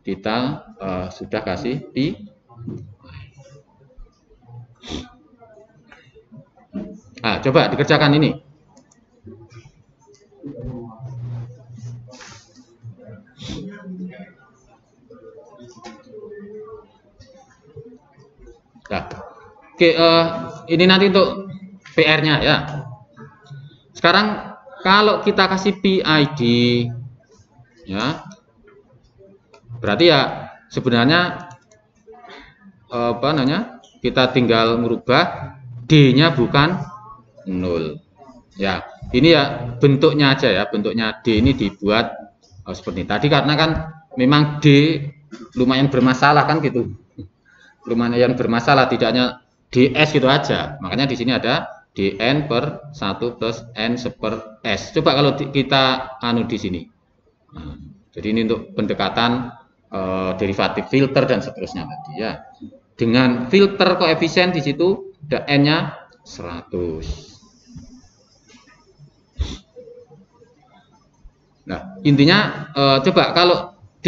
kita uh, sudah kasih pi Nah, coba dikerjakan ini. Nah, oke, uh, ini nanti untuk PR-nya ya. Sekarang kalau kita kasih PID, ya, berarti ya sebenarnya apa namanya? Kita tinggal merubah D-nya bukan 0. Ya, ini ya bentuknya aja ya, bentuknya D ini dibuat oh, seperti tadi karena kan memang D lumayan bermasalah kan gitu. Lumayan bermasalah, tidak hanya DS gitu aja. Makanya di sini ada dn per 1 plus n seper s. Coba kalau kita anu di sini. Jadi ini untuk pendekatan uh, derivatif filter dan seterusnya tadi ya. Dengan filter koefisien di situ n-nya 100. Nah, intinya e, coba kalau D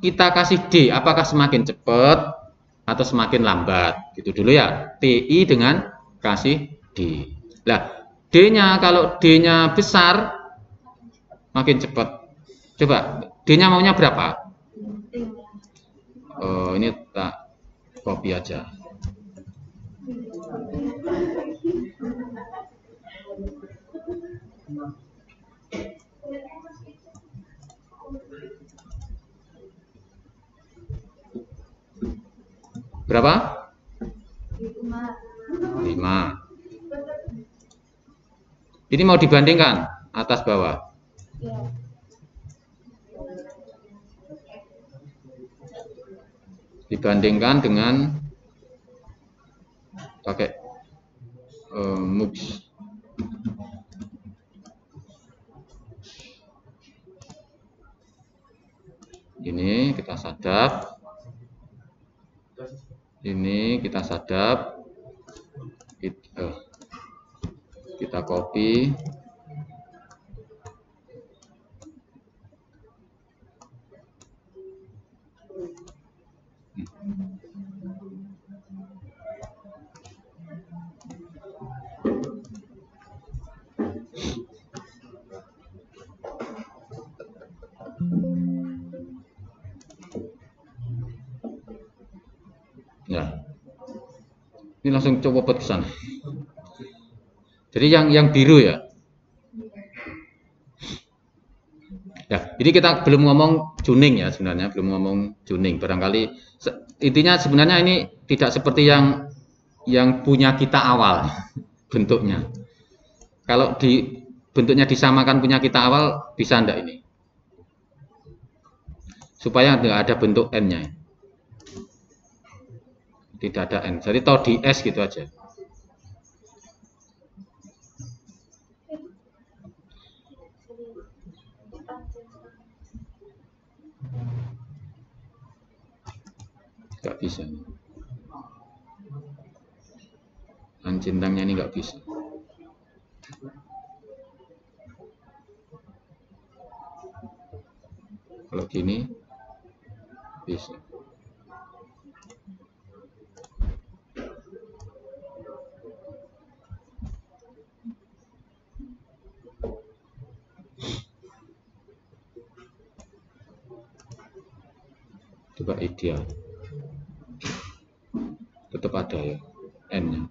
kita kasih D, apakah semakin cepat atau semakin lambat? Gitu dulu ya. TI dengan kasih D. Nah, D-nya kalau D-nya besar makin cepat. Coba D-nya maunya berapa? Oh, ini tak copy aja. Berapa? 5. Ini mau dibandingkan atas bawah. Dibandingkan dengan pakai uh, MUX. Ini kita sadap. Ini kita sadap. Kita, eh, kita copy Ini langsung coba ke sana. Jadi yang yang biru ya. Ya, ini kita belum ngomong tuning ya sebenarnya, belum ngomong tuning. Barangkali intinya sebenarnya ini tidak seperti yang yang punya kita awal bentuknya. Kalau di bentuknya disamakan punya kita awal bisa ndak ini? Supaya ada bentuk n-nya tidak ada N. Jadi tahu di S gitu aja. Gak bisa. Ancintangnya ini gak bisa. Kalau gini bisa. Coba ideal tetap ada ya n nya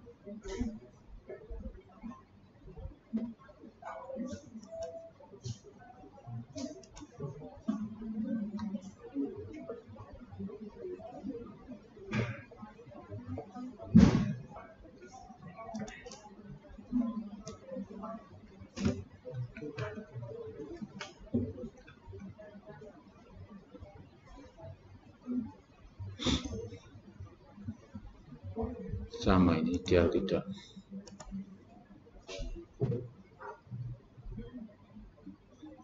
sama ini ideal tidak.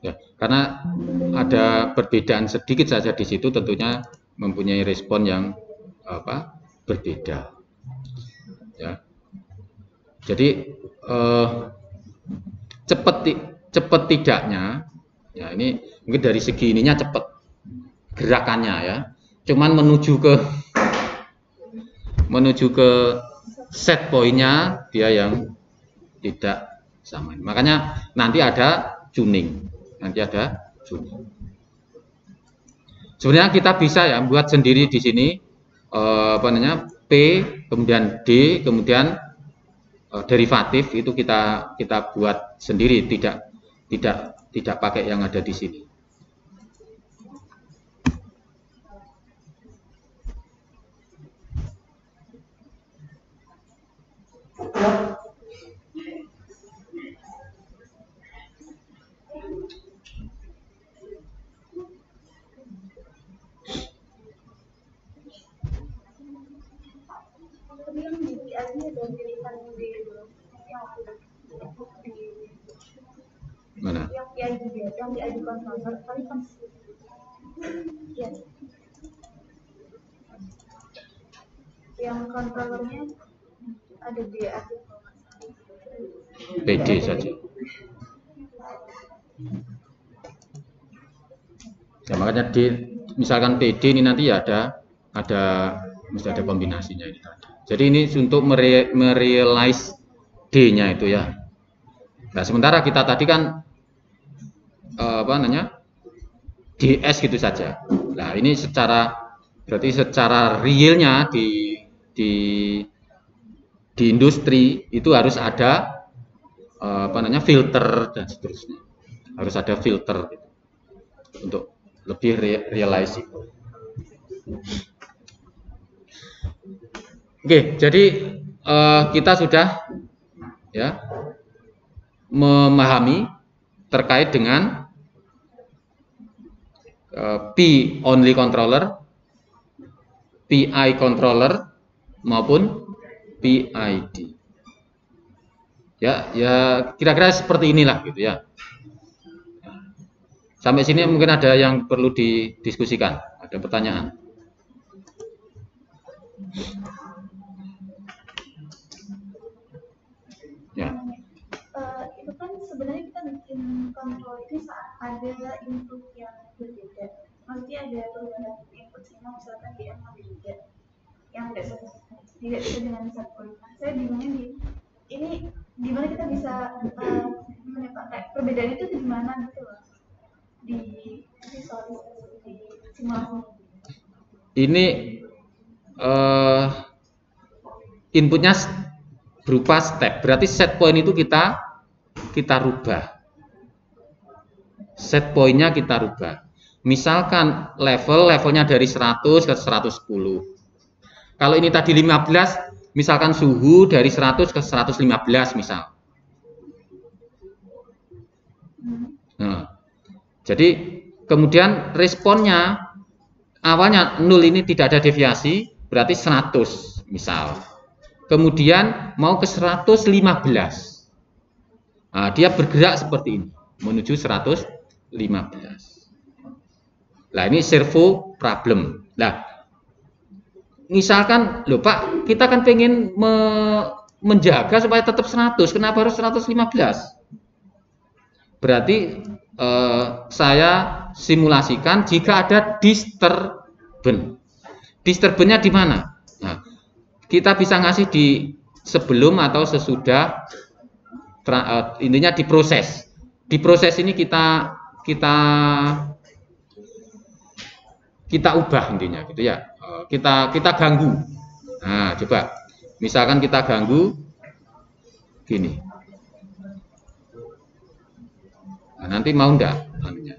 Ya karena ada perbedaan sedikit saja di situ tentunya mempunyai respon yang apa berbeda. Ya. Jadi eh, cepat cepat tidaknya ya ini mungkin dari segi ininya cepat gerakannya ya. Cuman menuju ke menuju ke set poinnya dia yang tidak sama makanya nanti ada tuning nanti ada tuning sebenarnya kita bisa ya buat sendiri di sini eh, apa namanya P kemudian D kemudian eh, derivatif itu kita kita buat sendiri tidak tidak tidak pakai yang ada di sini Mana? Yang yang diajukan kali kan ya. Yang kontrolernya ada di PD saja. Ya, makanya di misalkan PD ini nanti ya ada ada mesti ada kombinasinya ini tadi. Jadi ini untuk mere merealize D-nya itu ya. Nah, sementara kita tadi kan eh, apa namanya? DS gitu saja. Nah, ini secara berarti secara realnya di di di industri itu harus ada eh, apa namanya filter dan seterusnya. Harus ada filter gitu, untuk lebih re realizable. Oke, jadi uh, kita sudah ya memahami terkait dengan uh, P only controller, PI controller maupun PID. Ya, ya kira-kira seperti inilah gitu ya. Sampai sini mungkin ada yang perlu didiskusikan, ada pertanyaan. Ya. Uh, itu kan sebenarnya kita bikin kontrol itu saat ada input yang berbeda. Maksudnya ada perubahan input sinyal misalkan di M juga yang tidak tidak bisa dengan point. Nah, saya bingungnya di ini gimana kita bisa uh, gimana pak kayak perbedaan itu di mana gitu loh di visualis di simulasi. Ini uh, inputnya berupa step. Berarti set point itu kita kita rubah. Set pointnya kita rubah. Misalkan level levelnya dari 100 ke 110. Kalau ini tadi 15, misalkan suhu dari 100 ke 115 misal. Nah, jadi kemudian responnya awalnya nol ini tidak ada deviasi, berarti 100 misal kemudian mau ke 115. Nah, dia bergerak seperti ini, menuju 115. Nah, ini servo problem. Nah, misalkan, loh Pak, kita kan pengen me menjaga supaya tetap 100, kenapa harus 115? Berarti eh, saya simulasikan jika ada disturban. Disturbannya di mana? Nah, kita bisa ngasih di sebelum atau sesudah uh, intinya diproses. Di proses ini kita kita kita ubah intinya gitu ya. Kita kita ganggu. Nah, coba misalkan kita ganggu gini. Nah, nanti mau enggak? Oke.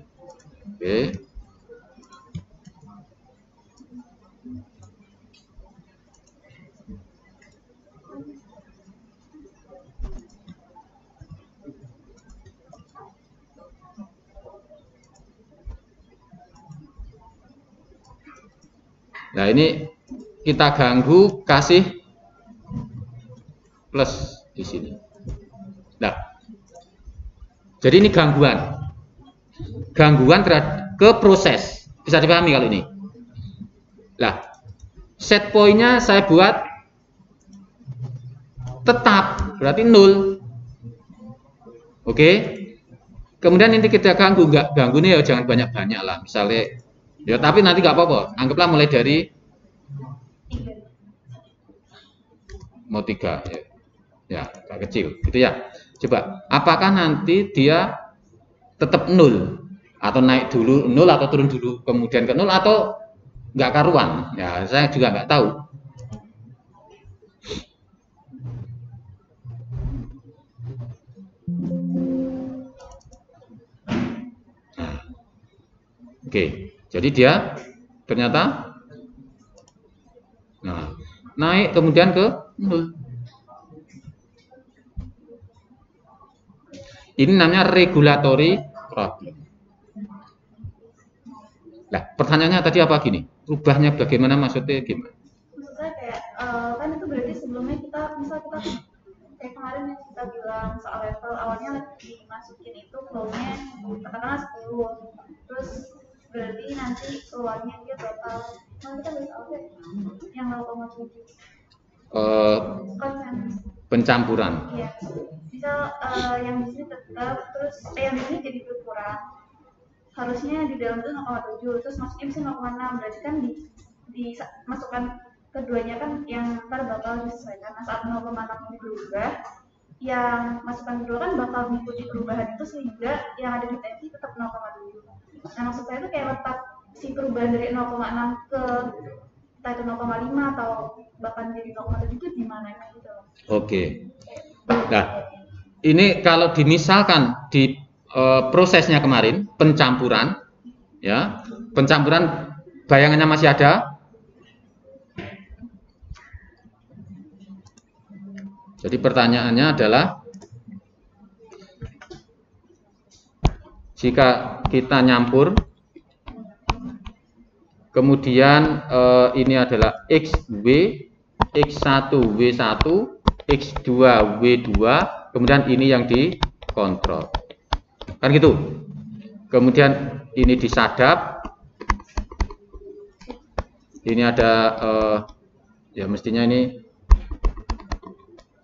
Okay. Nah ini kita ganggu kasih plus di sini. Nah, jadi ini gangguan. Gangguan ke proses. Bisa dipahami kalau ini. Nah, set pointnya saya buat tetap, berarti nol. Oke. Kemudian nanti kita ganggu, nggak ganggu nih ya jangan banyak-banyak lah. Misalnya, ya tapi nanti nggak apa-apa. Anggaplah mulai dari mau tiga ya, ya agak kecil. Gitu ya. Coba apakah nanti dia tetap nol atau naik dulu nol atau turun dulu kemudian ke nol atau nggak karuan? Ya saya juga nggak tahu. Nah, oke jadi dia ternyata nah naik kemudian ke nol ini namanya regulatory problem Nah, pertanyaannya tadi apa gini? Rubahnya bagaimana maksudnya gimana? Maksudnya kayak uh, kan itu berarti sebelumnya kita misal kita kayak kemarin yang kita bilang soal level awalnya dimasukin itu flow-nya katakanlah 10 terus berarti nanti keluarnya dia total nah kita bisa apa yang 0,7 Uh, konsen pencampuran. iya. Misal uh, yang di sini tetap terus eh, yang di sini jadi berkurang. Harusnya di dalam itu 0,7 terus masuknya bisa 0,6 berarti kan di dimasukkan keduanya kan yang ntar bakal disesuaikan. Nah saat 0,6 ini berubah yang masukan kedua kan bakal mengikuti perubahan itu sehingga yang ada di tensi tetap 0,7 nah maksud saya itu kayak letak si perubahan dari 0,6 ke entah itu 0,5 atau bahkan jadi 0,7 itu gimana gitu loh Oke. Nah, ini kalau dimisalkan di eh, prosesnya kemarin pencampuran, ya, pencampuran bayangannya masih ada. Jadi pertanyaannya adalah jika kita nyampur kemudian eh, ini adalah XW X1 W1 X2 W2 kemudian ini yang dikontrol. Kan gitu? Kemudian ini disadap. Ini ada eh, ya mestinya ini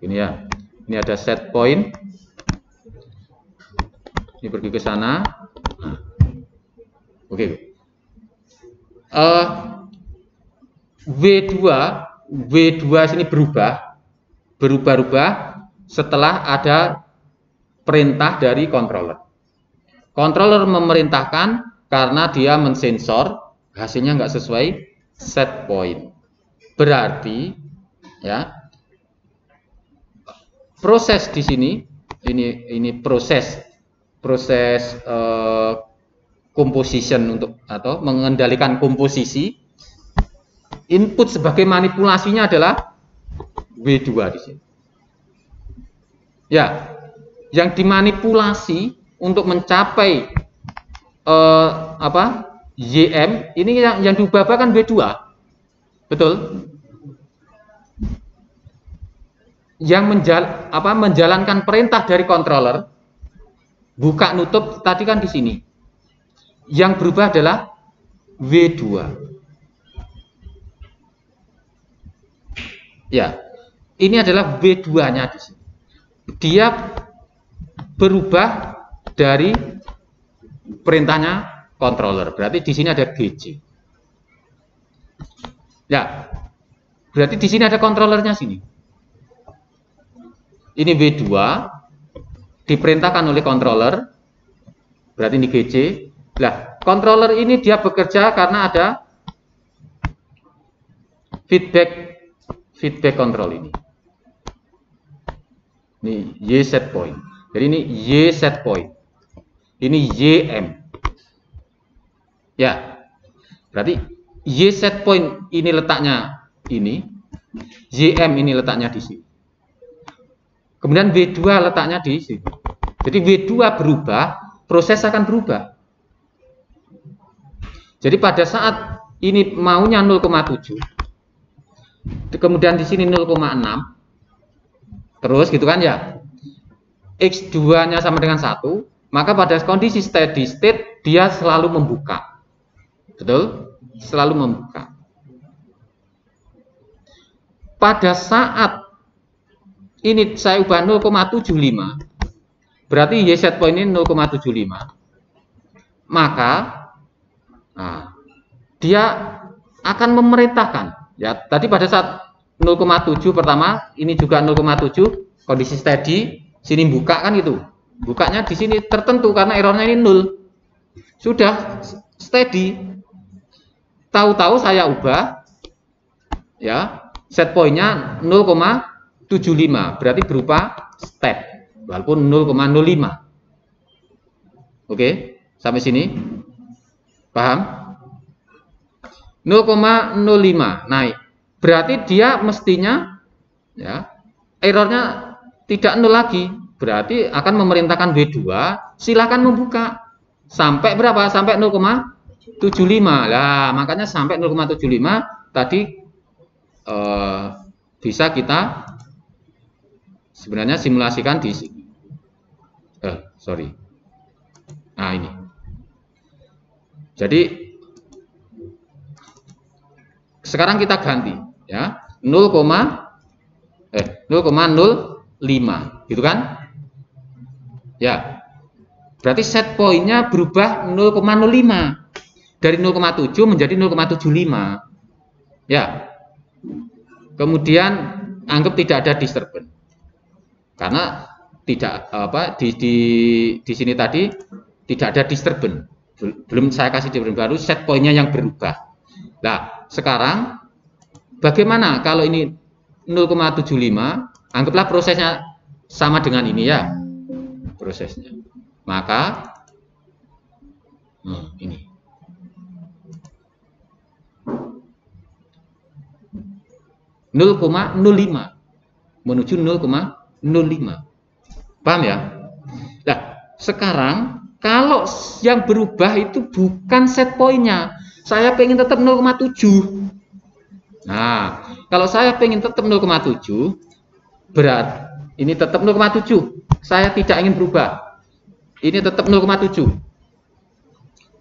ini ya ini ada set point ini pergi ke sana Nah. oke Eh, W2 W2 sini berubah berubah-ubah setelah ada perintah dari controller. Controller memerintahkan karena dia mensensor hasilnya nggak sesuai set point. Berarti ya proses di sini ini ini proses proses eh, composition untuk atau mengendalikan komposisi input sebagai manipulasinya adalah W2 di sini. Ya, yang dimanipulasi untuk mencapai eh, apa? YM ini yang yang diubah kan W2. Betul? Yang menjal, apa, menjalankan perintah dari controller buka nutup tadi kan di sini. Yang berubah adalah W2. Ya, ini adalah W2-nya di sini. Dia berubah dari perintahnya controller. Berarti di sini ada GC. Ya, berarti di sini ada controllernya sini. Ini W2 diperintahkan oleh controller. Berarti ini GC. Nah, controller ini dia bekerja karena ada feedback feedback control ini. Ini Y set point. Jadi ini Y set point. Ini YM. Ya. Berarti Y set point ini letaknya ini. YM ini letaknya di sini. Kemudian W2 letaknya di sini. Jadi W2 berubah, proses akan berubah. Jadi pada saat ini maunya 0,7, kemudian di sini 0,6 Terus gitu kan ya. X2-nya sama dengan 1, maka pada kondisi steady state dia selalu membuka. Betul? Selalu membuka. Pada saat ini saya ubah 0,75, berarti Y set point ini 0,75. Maka nah, dia akan memerintahkan. Ya tadi pada saat 0,7 pertama ini juga 0,7 kondisi steady sini buka kan itu. Bukanya di sini tertentu karena errornya ini nol sudah steady. Tahu-tahu saya ubah ya set pointnya 0,75 berarti berupa step walaupun 0,05 oke sampai sini. Paham? 0,05 naik. Berarti dia mestinya ya errornya tidak nol lagi. Berarti akan memerintahkan W2 silahkan membuka. Sampai berapa? Sampai 0,75 lah makanya sampai 0,75 tadi eh, bisa kita sebenarnya simulasikan di eh sorry. Nah ini. Jadi sekarang kita ganti ya. 0, eh 0,05 gitu kan? Ya. Berarti set poinnya berubah 0,05 dari 0,7 menjadi 0,75 ya. Kemudian anggap tidak ada disturbance karena tidak apa di, di di sini tadi tidak ada disturbance. Belum saya kasih disturbance baru set poinnya yang berubah. Nah sekarang bagaimana kalau ini 0,75 anggaplah prosesnya sama dengan ini ya prosesnya. Maka hmm, ini. nol koma nol lima menuju nol koma nol lima. Paham ya? Nah sekarang kalau yang berubah itu bukan set poinnya saya pengen tetap 0,7 Nah, kalau saya pengen tetap 0,7 berat. Ini tetap 0,7 saya tidak ingin berubah. Ini tetap 0,7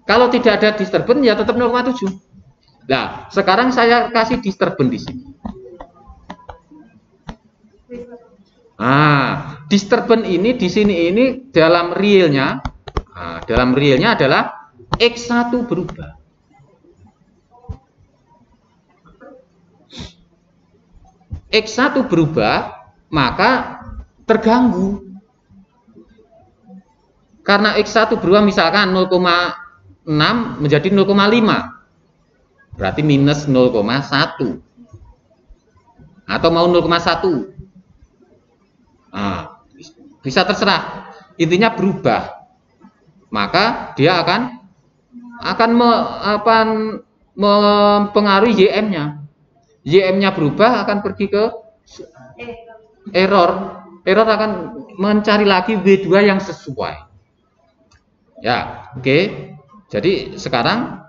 kalau tidak ada disturbance ya tetap 0,7 nah sekarang saya kasih disturbance di sini nah disturbance ini di sini ini dalam realnya nah, dalam realnya adalah X1 berubah X1 berubah maka terganggu. Karena X1 berubah misalkan 0,6 menjadi 0,5. Berarti minus 0,1. Atau mau 0,1. Nah, bisa terserah. Intinya berubah. Maka dia akan akan me, apa, mempengaruhi YM-nya. YM-nya berubah akan pergi ke error. Error akan mencari lagi W2 yang sesuai. Ya, oke. Okay. Jadi sekarang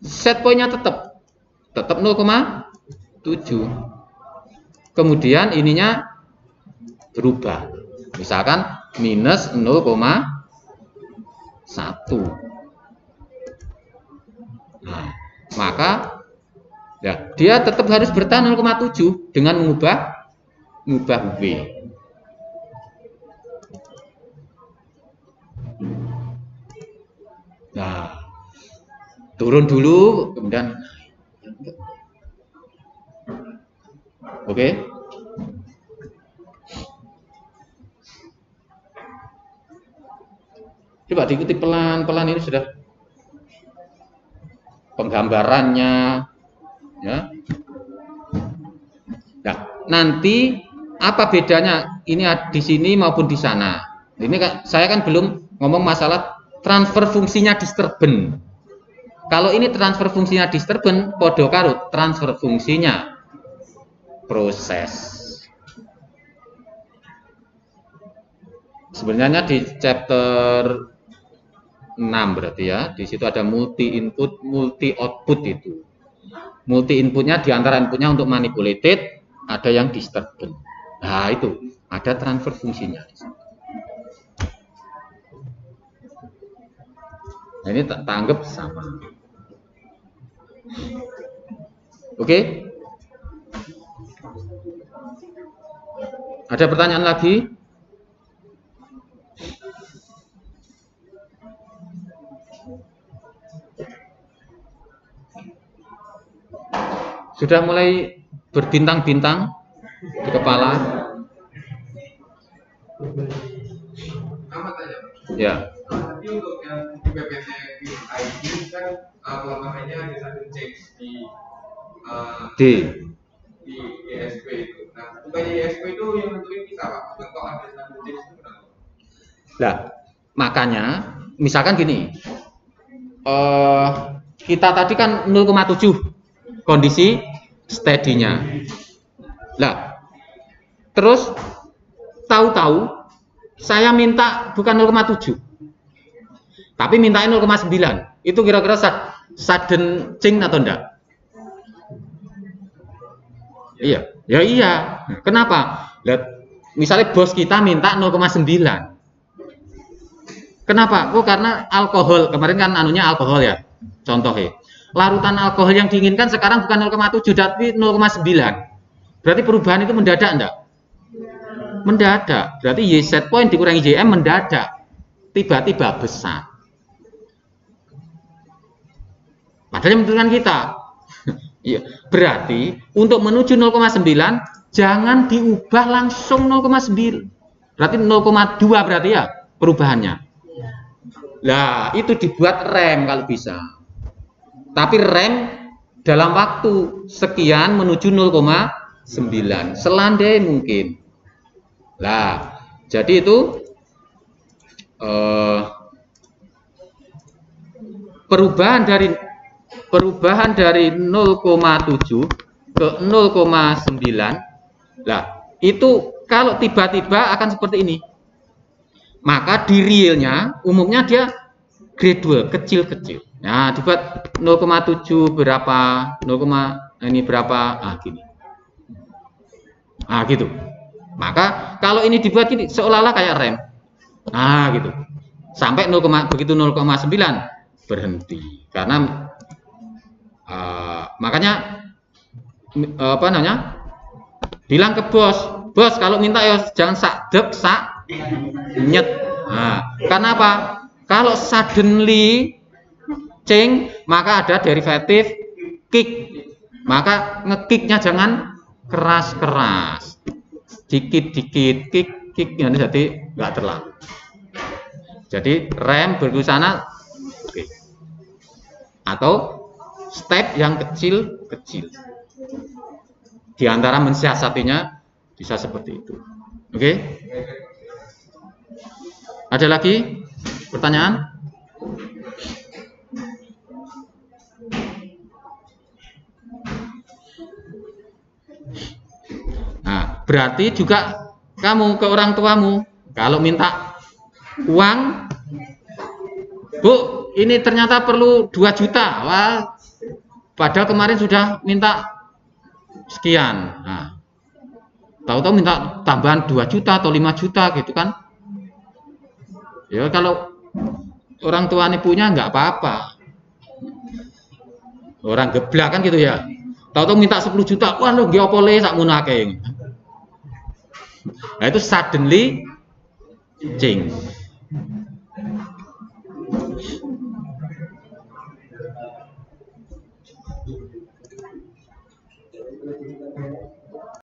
set pointnya tetap tetap 0,7. Kemudian ininya berubah. Misalkan minus 0,1. Nah, maka ya dia tetap harus bertahan 0,7 dengan mengubah mengubah V. Nah, turun dulu, kemudian oke. Okay. Coba diikuti pelan-pelan ini sudah penggambarannya ya nah nanti apa bedanya ini di sini maupun di sana ini kan saya kan belum ngomong masalah transfer fungsinya disturban kalau ini transfer fungsinya disturban podo karut transfer fungsinya proses sebenarnya di chapter 6 berarti ya. Di situ ada multi input, multi output itu. multi inputnya di antara inputnya untuk manipulated, ada yang disturbance. Nah, itu ada transfer fungsinya. Nah, ini tak tanggap sama. Oke? Ada pertanyaan lagi? Sudah mulai berbintang-bintang di kepala? Ya. Nanti untuk yang PPT ID kan kelemahannya ada satu cek di D. di ESP bukannya ESP itu yang nentuin kita pak. Contoh ada satu cek itu berapa? Nah, makanya misalkan gini. eh kita tadi kan 0,7 kondisi steady-nya. Lah, terus tahu-tahu saya minta bukan 0,7. Tapi mintain 0,9. Itu kira-kira sudden change atau enggak? Iya, ya iya. Kenapa? Lihat, misalnya bos kita minta 0,9. Kenapa? Oh karena alkohol kemarin kan anunya alkohol ya. Contohnya, larutan alkohol yang diinginkan sekarang bukan 0,7 tapi 0,9. Berarti perubahan itu mendadak enggak? Mendadak. Berarti Y set point dikurangi JM mendadak. Tiba-tiba besar. Padahal menentukan kita. Iya. Berarti untuk menuju 0,9 jangan diubah langsung 0,9. Berarti 0,2 berarti ya perubahannya. Lah, itu dibuat rem kalau bisa. Tapi rem dalam waktu sekian menuju 0,9. Selandai mungkin. Lah, jadi itu eh, perubahan dari perubahan dari 0,7 ke 0,9 lah itu kalau tiba-tiba akan seperti ini. Maka di realnya umumnya dia gradual kecil-kecil. Nah dibuat 0,7 berapa 0, ini berapa ah gini. Ah gitu. Maka kalau ini dibuat gini seolah-olah kayak rem. Nah gitu. Sampai 0, begitu 0,9 berhenti. Karena Uh, makanya uh, apa namanya? Bilang ke bos bos kalau minta ya jangan sak dek sak nyet. Nah, karena apa? Kalau suddenly change maka ada derivatif kick. Maka ngekicknya jangan keras-keras. Dikit-dikit kick kick nanti jadi nggak terlalu. Jadi rem berkusana oke. Atau step yang kecil-kecil. Di antara mensiasatinya bisa seperti itu. Oke? Ada lagi pertanyaan? Nah, berarti juga kamu ke orang tuamu kalau minta uang Bu, ini ternyata perlu 2 juta. Wah, Padahal kemarin sudah minta sekian. Nah, tahu-tahu minta tambahan 2 juta atau 5 juta gitu kan. Ya kalau orang tua ini punya nggak apa-apa. Orang geblak kan gitu ya. Tahu-tahu minta 10 juta, wah lu nggih apa le sak Nah, itu suddenly change.